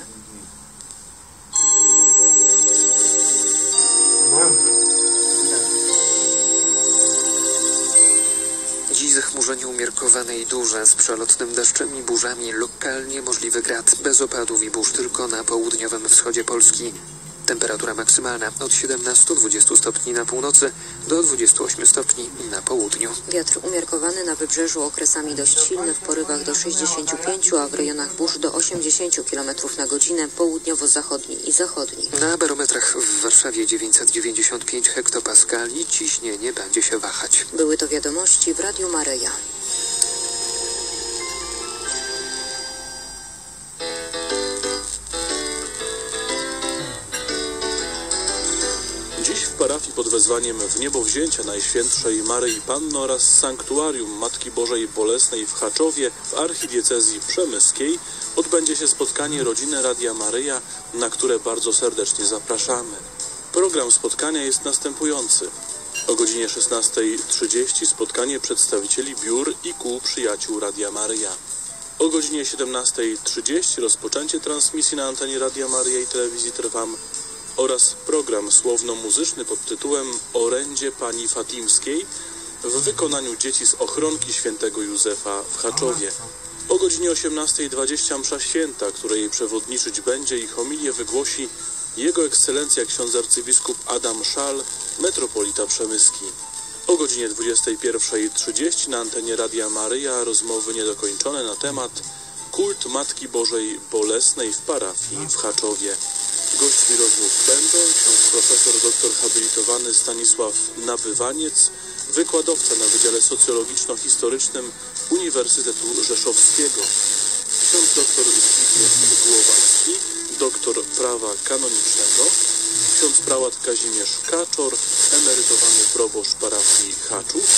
Dziś zachmurzenie umiarkowane i duże z przelotnym deszczem i burzami, lokalnie możliwy grad, bez opadów i burz tylko na południowym wschodzie Polski. Temperatura maksymalna od 17-20 stopni na północy do 28 stopni na południu. Wiatr umiarkowany na wybrzeżu okresami dość silny w porywach do 65, a w rejonach burz do 80 km na godzinę południowo-zachodni i zachodni. Na barometrach w Warszawie 995 hektopaskali ciśnienie będzie się wahać. Były to wiadomości w Radiu Maryja. Parafii pod wezwaniem w niebo wzięcia Najświętszej Maryi Panny oraz Sanktuarium Matki Bożej Bolesnej w Chaczowie w archidiecezji przemyskiej odbędzie się spotkanie rodziny Radia Maryja, na które bardzo serdecznie zapraszamy. Program spotkania jest następujący. O godzinie 16.30 spotkanie przedstawicieli biur i kół przyjaciół Radia Maryja. O godzinie 17.30 rozpoczęcie transmisji na antenie Radia Maryja i telewizji Trwam oraz program słowno-muzyczny pod tytułem Orędzie Pani Fatimskiej w wykonaniu dzieci z ochronki świętego Józefa w Chaczowie. O godzinie 18.20 msza święta, której przewodniczyć będzie i homilię wygłosi Jego Ekscelencja ksiądz arcybiskup Adam Szal, metropolita przemyski. O godzinie 21.30 na antenie Radia Maryja rozmowy niedokończone na temat Kult Matki Bożej Bolesnej w parafii w Chaczowie. Gośćmi rozmów będą ksiądz profesor doktor habilitowany Stanisław Nabywaniec, wykładowca na Wydziale Socjologiczno-Historycznym Uniwersytetu Rzeszowskiego, ksiądz doktor Zbigniew Głowacki, doktor prawa kanonicznego, ksiądz prałat Kazimierz Kaczor, emerytowany proboszcz parafii Haczów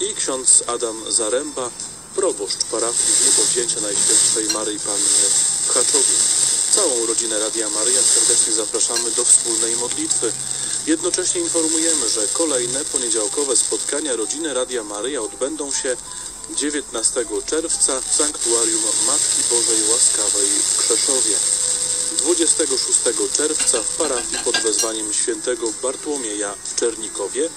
i ksiądz Adam Zaręba, proboszcz parafii Niebowzięcia Najświętszej Maryi Panny w Chaczowie. Całą rodzinę Radia Maryja serdecznie zapraszamy do wspólnej modlitwy. Jednocześnie informujemy, że kolejne poniedziałkowe spotkania rodziny Radia Maryja odbędą się 19 czerwca w Sanktuarium Matki Bożej Łaskawej w Krzeszowie. 26 czerwca w parafii pod wezwaniem świętego Bartłomieja w Czernikowie,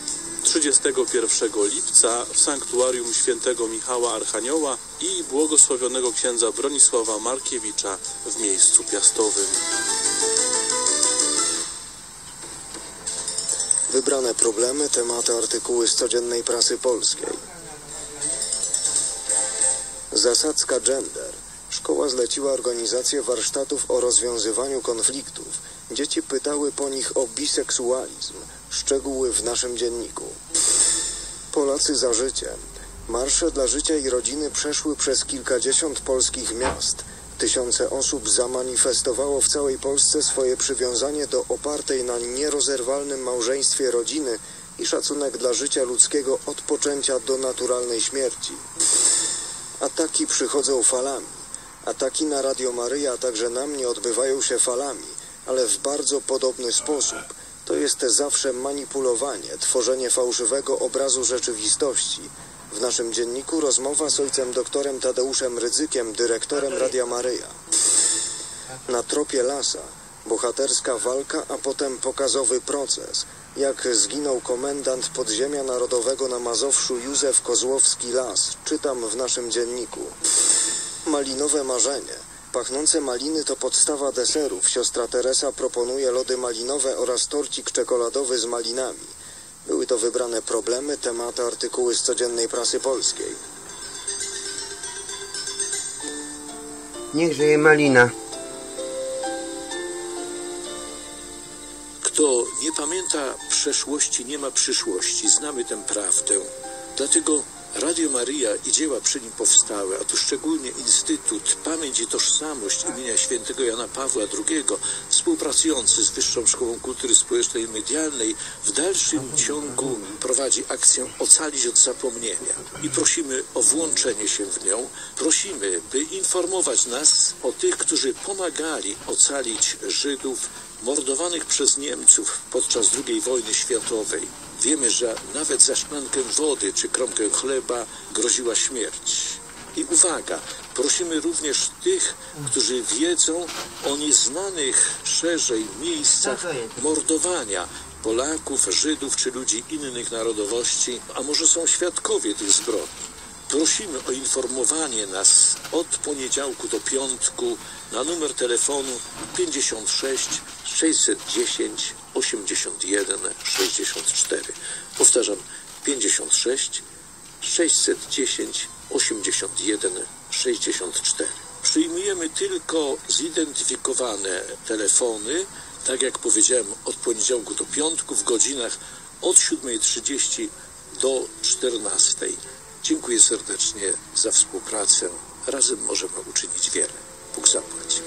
31 lipca w sanktuarium świętego Michała Archanioła i błogosławionego księdza Bronisława Markiewicza w miejscu piastowym. Wybrane problemy, tematy, artykuły z codziennej prasy polskiej. Zasadzka gender. Szkoła zleciła organizację warsztatów o rozwiązywaniu konfliktów. Dzieci pytały po nich o biseksualizm. Szczegóły w naszym dzienniku. Polacy za życiem. Marsze dla życia i rodziny przeszły przez kilkadziesiąt polskich miast. Tysiące osób zamanifestowało w całej Polsce swoje przywiązanie do opartej na nierozerwalnym małżeństwie rodziny i szacunek dla życia ludzkiego od poczęcia do naturalnej śmierci. Ataki przychodzą falami. Ataki na Radio Maryja, a także na mnie odbywają się falami, ale w bardzo podobny sposób. To jest zawsze manipulowanie, tworzenie fałszywego obrazu rzeczywistości. W naszym dzienniku rozmowa z ojcem doktorem Tadeuszem Rydzykiem, dyrektorem Radia Maryja. Na tropie lasa bohaterska walka, a potem pokazowy proces. Jak zginął komendant podziemia narodowego na Mazowszu Józef Kozłowski-Las. Czytam w naszym dzienniku. Malinowe marzenie. Pachnące maliny to podstawa deserów. Siostra Teresa proponuje lody malinowe oraz torcik czekoladowy z malinami. Były to wybrane problemy, tematy, artykuły z codziennej prasy polskiej. Niech żyje malina. Kto nie pamięta przeszłości, nie ma przyszłości. Znamy tę prawdę. Dlatego Radio Maria i dzieła przy nim powstałe, a tu szczególnie Instytut Pamięć i Tożsamość imienia świętego Jana Pawła II, współpracujący z Wyższą Szkołą Kultury Społecznej i Medialnej, w dalszym ciągu prowadzi akcję Ocalić od zapomnienia. I prosimy o włączenie się w nią. Prosimy, by informować nas o tych, którzy pomagali ocalić Żydów mordowanych przez Niemców podczas II wojny światowej. Wiemy, że nawet za szklankę wody czy kromkę chleba groziła śmierć. I uwaga, prosimy również tych, którzy wiedzą o nieznanych szerzej miejscach mordowania Polaków, Żydów czy ludzi innych narodowości, a może są świadkowie tych zbrodni. Prosimy o informowanie nas od poniedziałku do piątku na numer telefonu 56 610 81 64. Powtarzam 56 610 81 64. Przyjmujemy tylko zidentyfikowane telefony, tak jak powiedziałem, od poniedziałku do piątku w godzinach od 7.30 do 14.00. Dziękuję serdecznie za współpracę. Razem możemy uczynić wiele. Bóg zapłać.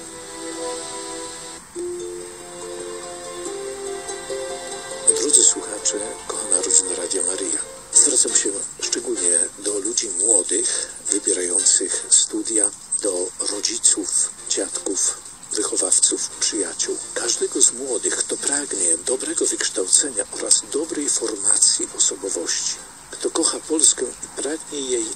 Drodzy słuchacze, kochana rodzina Radia Maryja, zwracam się szczególnie do ludzi młodych, wybierających studia, do rodziców, dziadków, wychowawców, przyjaciół. Każdego z młodych, kto pragnie dobrego wykształcenia oraz dobrej formacji osobowości, kto kocha Polskę i pragnie jej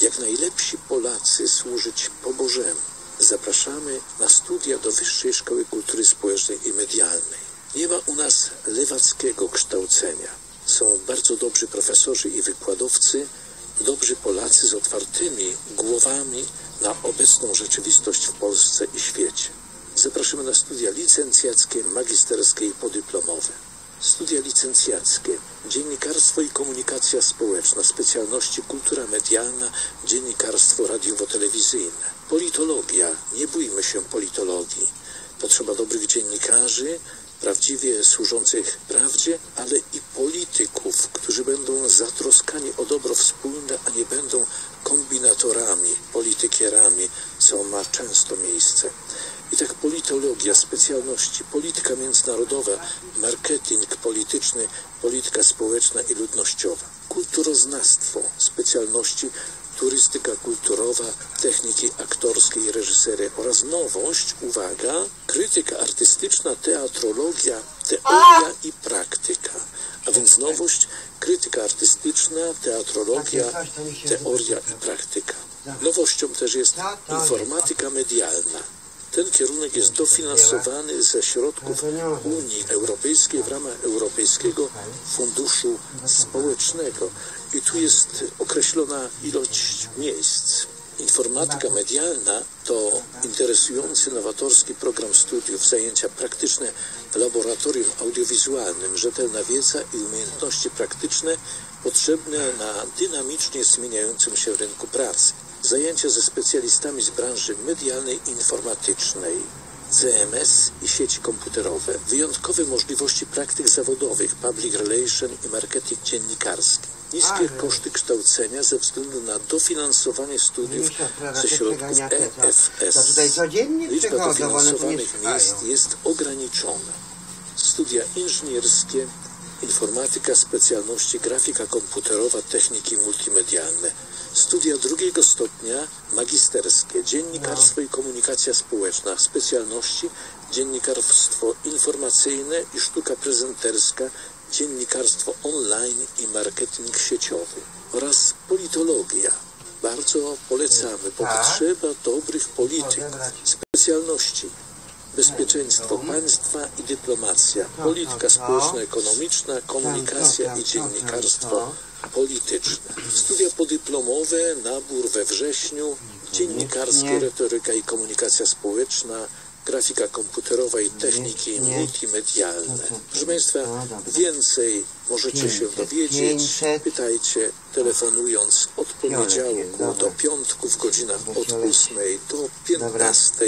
jak najlepsi Polacy służyć po Bożemu. Zapraszamy na studia do Wyższej Szkoły Kultury Społecznej i Medialnej. Nie ma u nas lewackiego kształcenia. Są bardzo dobrzy profesorzy i wykładowcy, dobrzy Polacy z otwartymi głowami na obecną rzeczywistość w Polsce i świecie. Zapraszamy na studia licencjackie, magisterskie i podyplomowe. Studia licencjackie, dziennikarstwo i komunikacja społeczna, specjalności kultura medialna, dziennikarstwo radiowo-telewizyjne. Politologia, nie bójmy się politologii. Potrzeba dobrych dziennikarzy, prawdziwie służących prawdzie, ale i polityków, którzy będą zatroskani o dobro wspólne, a nie będą kombinatorami, politykierami, co ma często miejsce. I tak politologia, specjalności, polityka międzynarodowa, marketing polityczny, polityka społeczna i ludnościowa, kulturoznawstwo, specjalności turystyka kulturowa, techniki aktorskie i reżysery oraz nowość, uwaga, krytyka artystyczna, teatrologia, teoria i praktyka. A więc nowość, krytyka artystyczna, teatrologia, teoria i praktyka. Nowością też jest informatyka medialna. Ten kierunek jest dofinansowany ze środków Unii Europejskiej w ramach Europejskiego Funduszu Społecznego. I tu jest określona ilość miejsc. Informatyka medialna to interesujący, nowatorski program studiów, zajęcia praktyczne w laboratorium audiowizualnym, rzetelna wiedza i umiejętności praktyczne potrzebne na dynamicznie zmieniającym się rynku pracy. Zajęcia ze specjalistami z branży medialnej i informatycznej, CMS i sieci komputerowe, wyjątkowe możliwości praktyk zawodowych, public relation i marketing dziennikarski, niskie koszty kształcenia ze względu na dofinansowanie studiów ze środków EFS. Liczba dofinansowanych miejsc jest ograniczona. Studia inżynierskie, informatyka, specjalności grafika komputerowa, techniki multimedialne. Studia drugiego stopnia magisterskie, dziennikarstwo i komunikacja społeczna, specjalności dziennikarstwo informacyjne i sztuka prezenterska, dziennikarstwo online i marketing sieciowy oraz politologia. Bardzo polecamy, bo trzeba dobrych polityków, specjalności bezpieczeństwo państwa i dyplomacja, polityka społeczno-ekonomiczna, komunikacja i dziennikarstwo polityczne. Studia podyplomowe, nabór we wrześniu, dziennikarskie, retoryka i komunikacja społeczna, grafika komputerowa i techniki multimedialne. Proszę Państwa, więcej możecie się dowiedzieć. Pytajcie telefonując od poniedziałku do piątku w godzinach od 8 do 15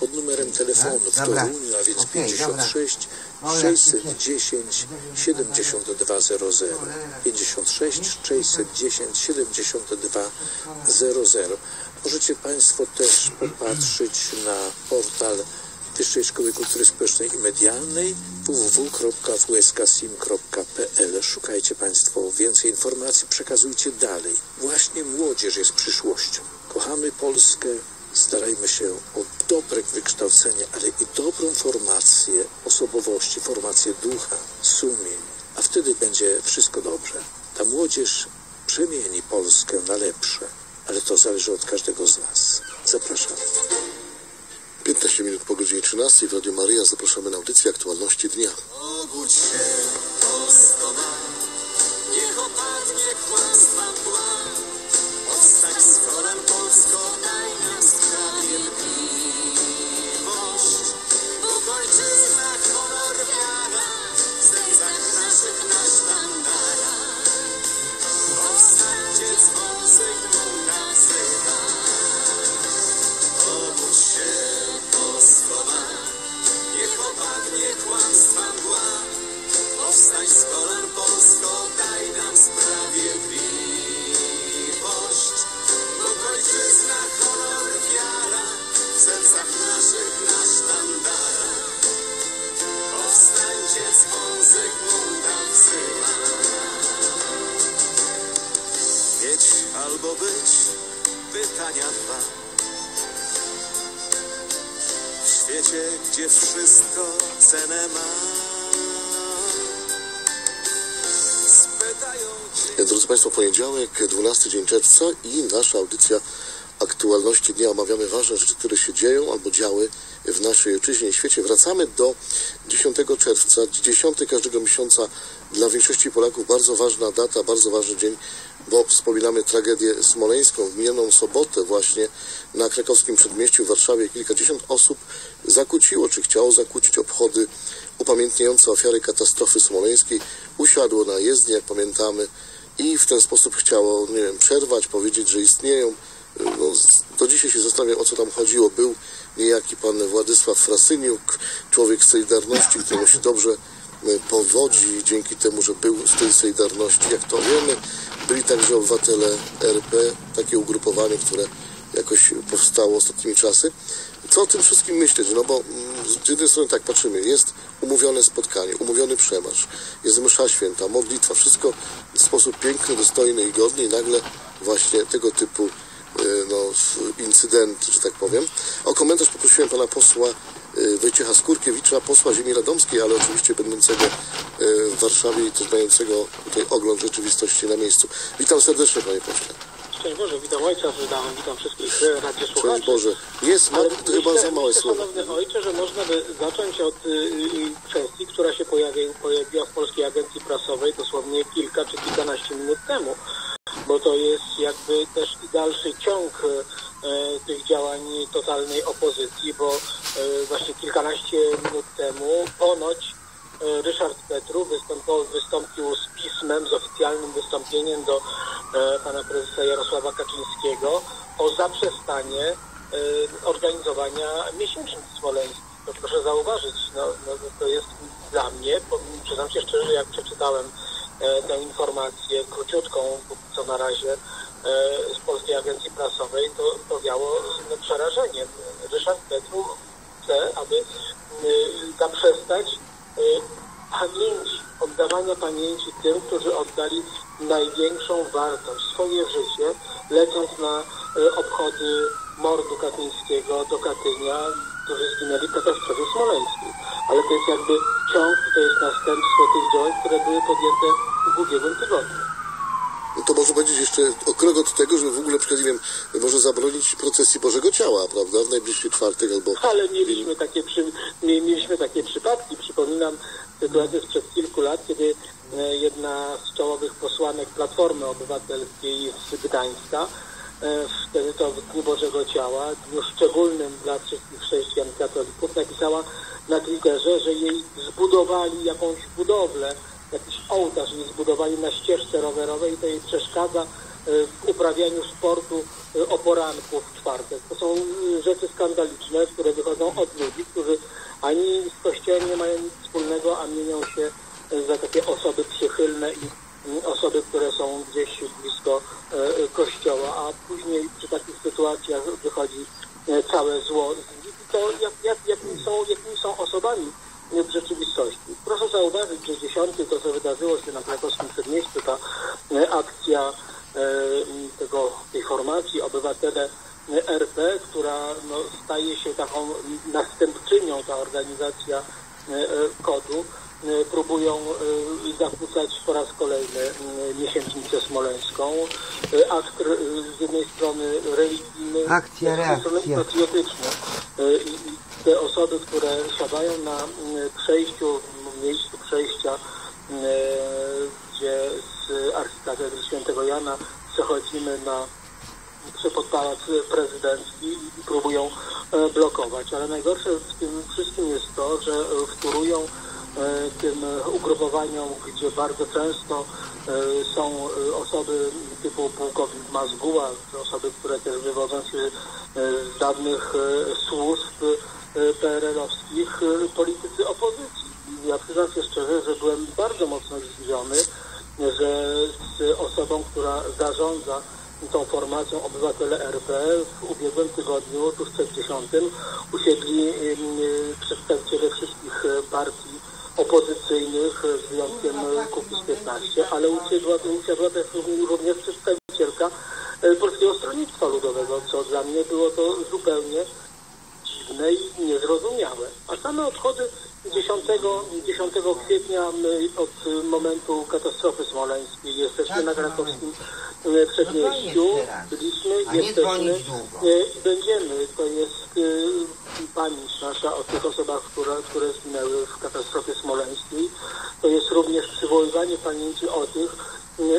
pod numerem telefonu w. Toruniu, a więc Okej, 56 dobra. 610 7200 56 610 7200 Możecie Państwo też popatrzeć na portal Wyższej Szkoły Kultury Społecznej i Medialnej www.wskasim.pl Szukajcie Państwo więcej informacji, przekazujcie dalej. Właśnie młodzież jest przyszłością. Kochamy Polskę, starajmy się o dobre wykształcenie, ale i dobrą formację osobowości, formację ducha, sumień, a wtedy będzie wszystko dobrze. Ta młodzież przemieni Polskę na lepsze, ale to zależy od każdego z nas. Zapraszam. 15 minut po godzinie 13 w Radio Maryja zapraszamy na audycję aktualności dnia. Obudź się, Polsko ma, niech opadnie kłamstwa mgła. Powstań z kolan, poniedziałek, 12 dzień czerwca i nasza audycja aktualności dnia. Omawiamy ważne rzeczy, które się dzieją albo działy w naszej ojczyźnie i świecie. Wracamy do 10 czerwca, 10 każdego miesiąca dla większości Polaków bardzo ważna data, bardzo ważny dzień, bo wspominamy tragedię smoleńską. W minioną sobotę właśnie na krakowskim przedmieściu w Warszawie kilkadziesiąt osób zakłóciło, czy chciało zakłócić obchody upamiętniające ofiary katastrofy smoleńskiej. Usiadło na jezdni, jak pamiętamy, i w ten sposób chciało, nie wiem, przerwać, powiedzieć, że istnieją. No, do dzisiaj się zastanawiam, o co tam chodziło. Był niejaki pan Władysław Frasyniuk, człowiek z Solidarności, któremu się dobrze e, powodzi dzięki temu, że był z tej Solidarności, jak to wiemy. Byli także obywatele RP, takie ugrupowanie, które jakoś powstało ostatnimi czasy. Co o tym wszystkim myśleć? No bo mm, z jednej strony tak patrzymy, jest umówione spotkanie, umówiony przemarsz, jest msza święta, modlitwa, wszystko w sposób piękny, dostojny i godny i nagle właśnie tego typu e, no, incydent, że tak powiem. O komentarz poprosiłem pana posła e, Wojciecha Skurkiewicza, posła ziemi radomskiej, ale oczywiście będącego e, w Warszawie i też mającego tutaj ogląd rzeczywistości na miejscu. Witam serdecznie panie pośle. Szczęść Boże, witam ojca Żydami, witam wszystkich e, radiosłuchaczy. Szczęść Boże. Jest Ale to chyba myślę, za małe myślę, słowo. Szanowny ojcze, że można by zacząć od y, y, kwestii, która się pojawi, pojawiła w Polskiej Agencji Prasowej dosłownie kilka czy kilkanaście minut temu, bo to jest jakby też dalszy ciąg e, tych działań totalnej opozycji, bo e, właśnie kilkanaście minut temu ponoć Ryszard Petru wystąpił, z pismem, z oficjalnym wystąpieniem do e, pana prezesa Jarosława Kaczyńskiego o zaprzestanie e, organizowania miesięcznic smoleńskich. To proszę zauważyć, no, no, to jest dla mnie, przyznam się szczerze, jak przeczytałem e, tę informację króciutką, co na razie, e, z Polskiej Agencji Prasowej, to, to wiało no, przerażeniem. Ryszard Petru chce, aby zaprzestać pamięci, oddawania pamięci tym, którzy oddali największą wartość, swoje życie, lecąc na y, obchody mordu katyńskiego do Katynia, którzy zginęli w katastrofie smoleńskiej. Ale to jest jakby ciąg, to jest następstwo tych działań, które były podjęte w ubiegłym tygodniu. No to może powiedzieć jeszcze o krok od tego, żeby w ogóle, przykład, nie wiem, może zabronić procesji Bożego Ciała, prawda, w najbliższy czwartek albo... Ale mieliśmy takie, przy, mie- mieliśmy takie przypadki. Przypominam sytuację sprzed kilku lat, kiedy e, jedna z czołowych posłanek Platformy Obywatelskiej z Gdańska, e, wtedy to w Dniu Bożego Ciała, dniu szczególnym dla wszystkich chrześcijan katolików, napisała na Twitterze, że jej zbudowali jakąś budowlę, jakiś ołtarz jej zbudowali na ścieżce rowerowej i to jej przeszkadza w uprawianiu sportu e, o poranku w czwartek. To są e, rzeczy skandaliczne, które wychodzą od ludzi, którzy ani z Kościołem nie mają nic wspólnego, a mienią się e, za takie osoby przychylne i osoby, które są gdzieś blisko e, Kościoła, a później przy takich sytuacjach wychodzi e, całe zło. To jak, jak, jakimi, są, jakimi są osobami w rzeczywistości. Proszę zauważyć, że dziesiąty to, co wydarzyło się na krakowskim przedmieściu, ta e, akcja e, tego, tej formacji Obywatele RP, która no, staje się taką następczynią, ta organizacja e, e, kodu, e, próbują e, zakłócać po raz kolejny e, miesięcznicę smoleńską. E, Akt e, z jednej strony religijny, Akcja, z drugiej strony patriotyczny. E, i te osoby, które siadają na mm, przejściu, w miejscu przejścia, e, gdzie z archikatedry świętego Jana przechodzimy na przy podpałac prezydencki i próbują e, blokować. Ale najgorsze w tym wszystkim jest to, że wtórują e, tym ugrupowaniom, gdzie bardzo często e, są osoby typu pułkownik Mazguła, osoby, które też wywodzą się z dawnych służb PRL-owskich, e, politycy opozycji. Ja przyznam się szczerze, że byłem bardzo mocno zdziwiony, że z osobą, która zarządza tą formacją Obywatele RP w ubiegłym tygodniu, tuż przed dziesiątym, usiedli ym, y, przedstawiciele wszystkich partii opozycyjnych, z wyjątkiem y, Kukiz 15, ale usiadła, usiadła też również przedstawicielka Polskiego Stronnictwa Ludowego, co dla mnie było to zupełnie dziwne i niezrozumiałe. A same odchody 10, 10 kwietnia my od momentu katastrofy smoleńskiej jesteśmy na krakowskim y, przedmieściu. Byliśmy, A nie jesteśmy i będziemy. To jest y, pamięć nasza o tych osobach, które, które zginęły w katastrofie smoleńskiej. To jest również przywoływanie pamięci o tych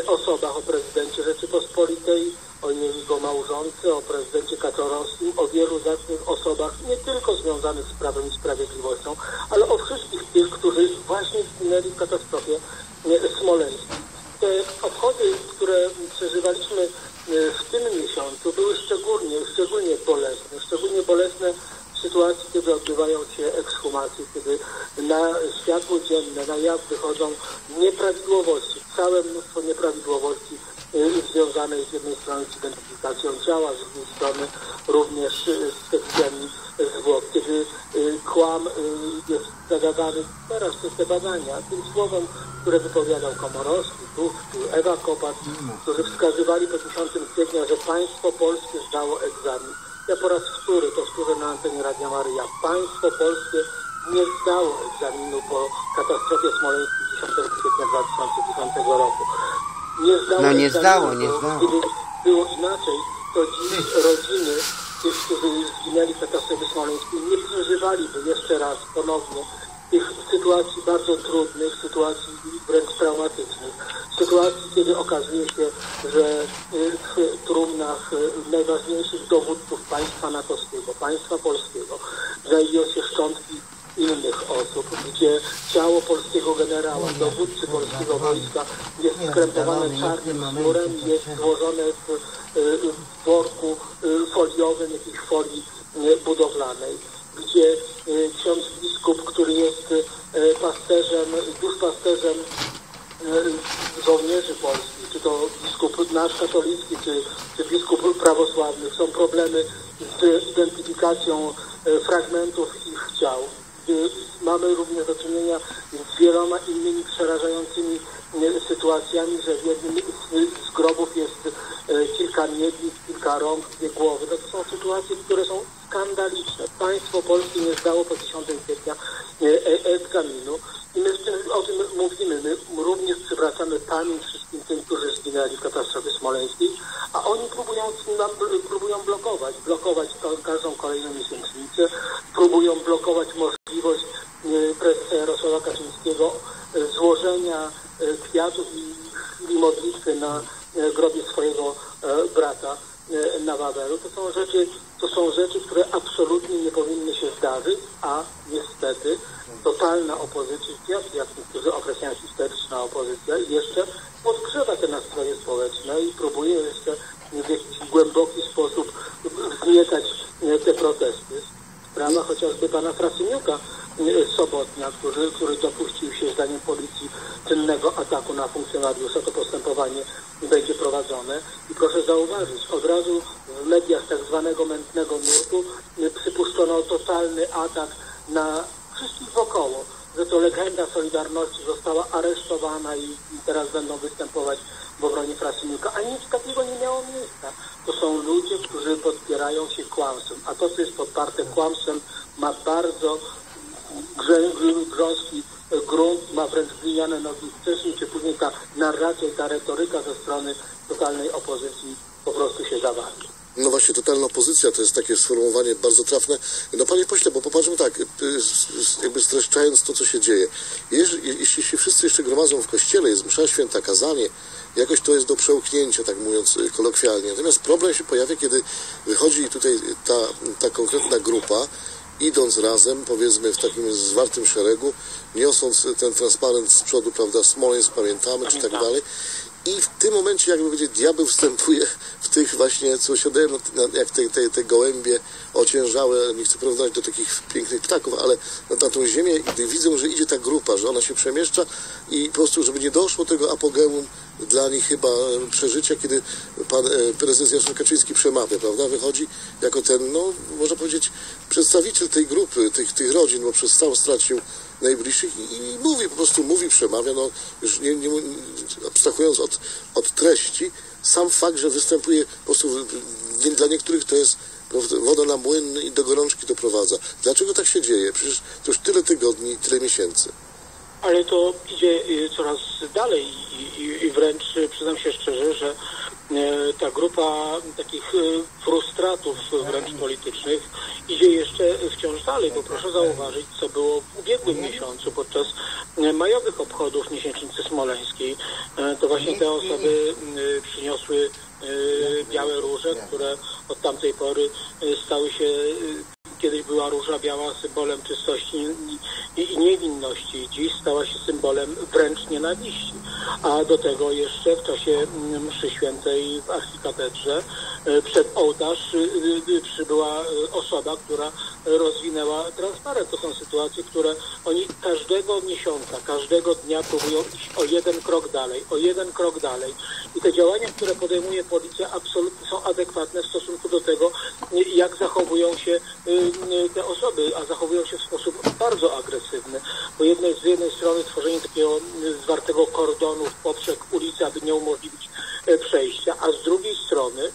osobach, o prezydencie Rzeczypospolitej, o jego małżonce, o prezydencie Kaczorowskim, o wielu zacnych osobach, nie tylko związanych z Prawem i Sprawiedliwością, ale o wszystkich tych, którzy właśnie zginęli w katastrofie e, smoleńskiej. Te obchody, które przeżywaliśmy e, w tym miesiącu, były szczególnie, szczególnie bolesne. Szczególnie bolesne w sytuacji, kiedy odbywają się ekshumacje, kiedy na na jaw wychodzą nieprawidłowości, całe mnóstwo nieprawidłowości y, związanych z jednej strony z identyfikacją ciała, z drugiej strony również y, z sekcjami zwłok. Kiedy y, kłam y, jest zadawany teraz przez te badania tym słowom, które wypowiadał Komorowski, Tusk, Ewa Kopacz, którzy wskazywali po 10 kwietnia, że państwo polskie zdało egzamin. Ja po raz wtóry to wtórzę na antenie Radia Maryja. Państwo polskie nie zdało egzaminu po katastrofie smoleńskiej 10 kwietnia 2010 roku. Nie zdało No nie zdało, nie zdało. Gdyby było inaczej, to dziś rodziny tych, którzy zginęli w katastrofie smoleńskiej, nie przeżywaliby jeszcze raz ponownie tych sytuacji bardzo trudnych, sytuacji wręcz traumatycznych, sytuacji, kiedy okazuje się, że y, w trumnach najważniejszych dowódców państwa natowskiego, państwa polskiego, znajdują się szczątki innych osób, gdzie ciało polskiego generała, dowódcy polskiego wojska jest skrępowane czarnym sznurem i jest złożone w, y, w worku y, foliowym, jakiejś folii y, budowlanej, gdzie ksiądz biskup, który jest pasterzem, duszpasterzem żołnierzy polskich, czy to biskup nasz katolicki, czy, czy biskup prawosławny, są problemy z identyfikacją fragmentów ich ciał. Mamy również do czynienia z wieloma innymi przerażającymi y, sytuacjami, że w jednym z, grobów jest y, kilka miednic, kilka rąk, dwie głowy. No to są sytuacje, które są skandaliczne. Państwo polskie nie zdało po 10 kwietnia e- egzaminu i my tym, o tym mówimy. My również przywracamy pamięć wszystkim tym, którzy zginęli w katastrofie smoleńskiej, a oni próbują, nam, próbują blokować, blokować ka- każdą kolejną miesięcznicę, próbują blokować możliwość y, prezesa Jarosława Kaczyńskiego y, złożenia y, kwiatów i chwili modlitwy na grobie swojego y, brata y, na Wawelu. To są rzeczy, to są rzeczy, które absolutnie nie powinny się zdarzyć, a niestety totalna opozycja, jak niektórzy określają historyczna opozycja, jeszcze podgrzewa te nastroje społeczne i próbuje jeszcze w jakiś głęboki sposób wzniecać e, te protesty. Sprawa chociażby pana Frasyniuka e, Sobotnia, który, który dopuścił się zdaniem policji czynnego ataku na funkcjonariusza, to postępowanie będzie prowadzone. I proszę zauważyć, od razu w mediach tak zwanego mętnego nurtu e, przypuszczono totalny atak na wszystkich wokoło, że to legenda Solidarności została aresztowana i, i teraz będą występować w obronie Frasyniuka, a nic takiego nie miało miejsca. To są ludzie, którzy podpierają się kłamstwem, a to, co jest podparte kłamstwem, ma bardzo grząski grunt, ma wręcz gliniane nogi. Wcześniej czy później ta narracja i ta retoryka ze strony totalnej opozycji po prostu się zawali. No właśnie, totalna opozycja to jest takie sformułowanie bardzo trafne. No panie pośle, bo popatrzmy tak, y, jakby streszczając to, co się dzieje. Jeśli się wszyscy jeszcze gromadzą w kościele, jest msza święta, kazanie, jakoś to jest do przełknięcia, tak mówiąc y, kolokwialnie. Natomiast problem się pojawia, kiedy wychodzi tutaj ta, ta konkretna grupa, idąc razem, powiedzmy w takim zwartym szeregu, niosąc ten transparent z przodu, prawda, Smoleńsk, pamiętamy, czy tak dalej. I w tym momencie, jakby powiedzieć, diabeł wstępuje w tych właśnie, co siadają, jak te, te, te gołębie ociężałe, nie chcę porównać do takich pięknych ptaków, ale na, na tą ziemię, gdy widzą, że idzie ta grupa, że ona się przemieszcza i po prostu, żeby nie doszło tego apogeum dla nich chyba e, przeżycia, kiedy pan e, prezes Jarosław Kaczyński przemawia, prawda, wychodzi jako ten, no, można powiedzieć, przedstawiciel tej grupy, tych, tych rodzin, bo przez całą stracił najbliższych i, i mówi, po prostu mówi, przemawia, no już nie, nie, abstrahując od, od treści, sam fakt, że występuje po prostu, dla niektórych to jest woda na młyn i do gorączki doprowadza. Dlaczego tak się dzieje? Przecież to już tyle tygodni, tyle miesięcy. Ale to idzie y, coraz dalej i, i, i wręcz y, przyznam się szczerze, że e, ta grupa takich y, frustratów wręcz politycznych idzie jeszcze wciąż dalej, bo proszę zauważyć, co było w ubiegłym miesiącu podczas majowych obchodów miesięcznicy smoleńskiej. To właśnie te osoby y, przyniosły y, białe róże, które od tamtej pory y, stały się y, Kiedyś była róża biała symbolem czystości i, niewinności. Dziś stała się symbolem wręcz nienawiści. A do tego jeszcze w czasie mm, mszy świętej w archikatedrze przed ołtarz y, y, przybyła y, osoba, która rozwinęła transparent. To są sytuacje, które oni każdego miesiąca, każdego dnia próbują iść o jeden krok dalej, o jeden krok dalej. I te działania, które podejmuje policja absolutnie są adekwatne w stosunku do tego, jak zachowują się y, y, te osoby, a zachowują się w sposób bardzo agresywny. Bo jednej, z jednej strony tworzenie takiego y, zwartego kordonu w poprzek ulicy, aby nie umożliwić y, przejścia, a z drugiej strony y,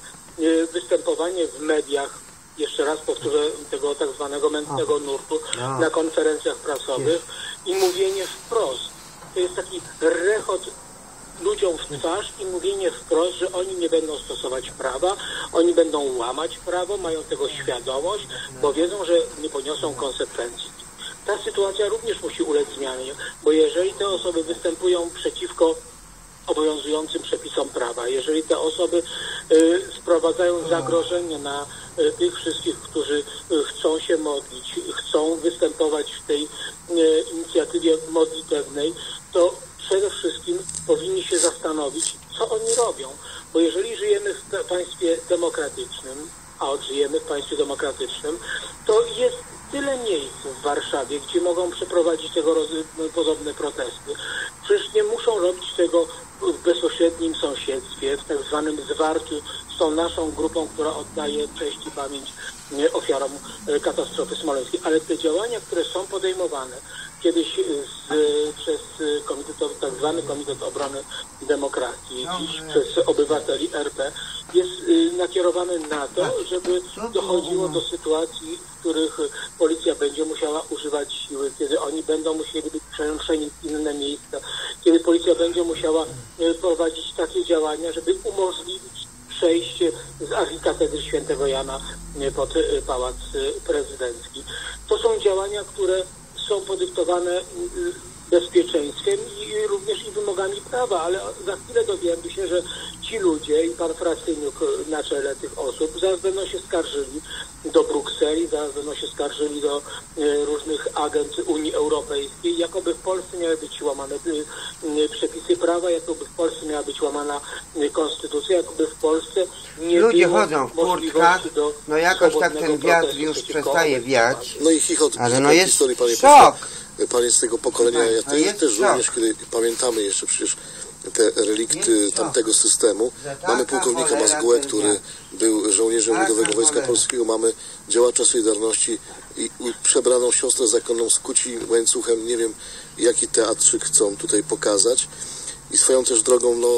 występowanie w mediach jeszcze raz powtórzę, tego tak zwanego mętnego nurtu na konferencjach prasowych i mówienie wprost. To jest taki rechot ludziom w twarz i mówienie wprost, że oni nie będą stosować prawa, oni będą łamać prawo, mają tego świadomość, bo wiedzą, że nie poniosą konsekwencji. Ta sytuacja również musi ulec zmianie, bo jeżeli te osoby występują przeciwko obowiązującym przepisom prawa. Jeżeli te osoby y, sprowadzają zagrożenie na y, tych wszystkich, którzy y, chcą się modlić, chcą występować w tej inicjatywie modlitewnej, to przede wszystkim powinni się zastanowić, co oni robią. Bo jeżeli żyjemy w pa- państwie demokratycznym, a odżyjemy w państwie demokratycznym, to jest tyle miejsc w Warszawie, gdzie mogą przeprowadzić tego rodzaju podobne protesty. Przecież nie muszą robić tego w bezpośrednim sąsiedztwie, w tak zwanym zwarciu z tą naszą grupą, która oddaje cześć i pamięć e, ofiarom e, katastrofy smoleńskiej. Ale te działania, które są podejmowane kiedyś e, z, przez komitet, tak zwany Komitet Obrony Demokracji, dziś przez obywateli RP, jest nakierowany na to, żeby dochodziło do sytuacji, których policja będzie musiała używać siły, kiedy oni będą musieli być przenoszeni w inne miejsca, kiedy policja będzie musiała y, prowadzić takie działania, żeby umożliwić przejście z archikatedry świętego Jana y, pod y, Pałac Prezydencki. To są działania, które są podyktowane bezpieczeństwem i również i wymogami prawa, ale za chwilę dowiemy się, że ci ludzie i pan Frasyniuk na czele tych osób zaraz będą się skarżyli do Brukseli, zaraz będą się skarżyli do e, różnych agent Unii Europejskiej, jakoby w Polsce miały być łamane e, przepisy prawa, jakoby w Polsce miała być łamana e, konstytucja, jakoby w Polsce nie Ludzie chodzą w kurtkach, no jakoś tak ten wiatr już przestaje wiać. No Ale no jest szok. Pan jest z tego pokolenia, Tak, ja też, jest też również, kiedy pamiętamy jeszcze przecież te relikty tamtego systemu. Mamy pułkownika ten który był żołnierzem Ludowego Wojska. Polskiego, mamy działacza Solidarności i, i przebraną siostrę zakonną z kuci łańcuchem. Nie wiem, jaki teatrzyk chcą tutaj pokazać. I swoją też drogą, no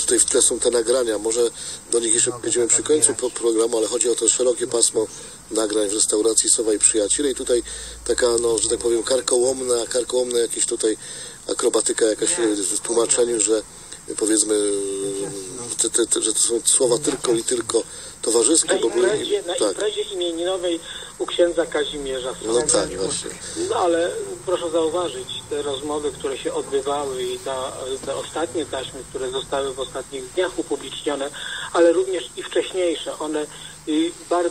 tutaj w tle są te nagrania, może do nich jeszcze będziemy przy końcu programu, ale chodzi o to szerokie pasmo nagrań w restauracji Sowa i Przyjaciele. I tutaj taka, no, że tak powiem, karkołomna, karkołomna jakieś tutaj akrobatyka jakaś w tłumaczeniu, że powiedzmy, te, te, te, że to są słowa tylko i tylko towarzyskie, Na bo były, imprezie, na tak, imprezie imieninowej u księdza Kazimierza w no tak, właśnie. No ale proszę zauważyć, te rozmowy, które się odbywały i ta, te ostatnie taśmy, które zostały w ostatnich dniach upublicznione, ale również i wcześniejsze, one y, bardzo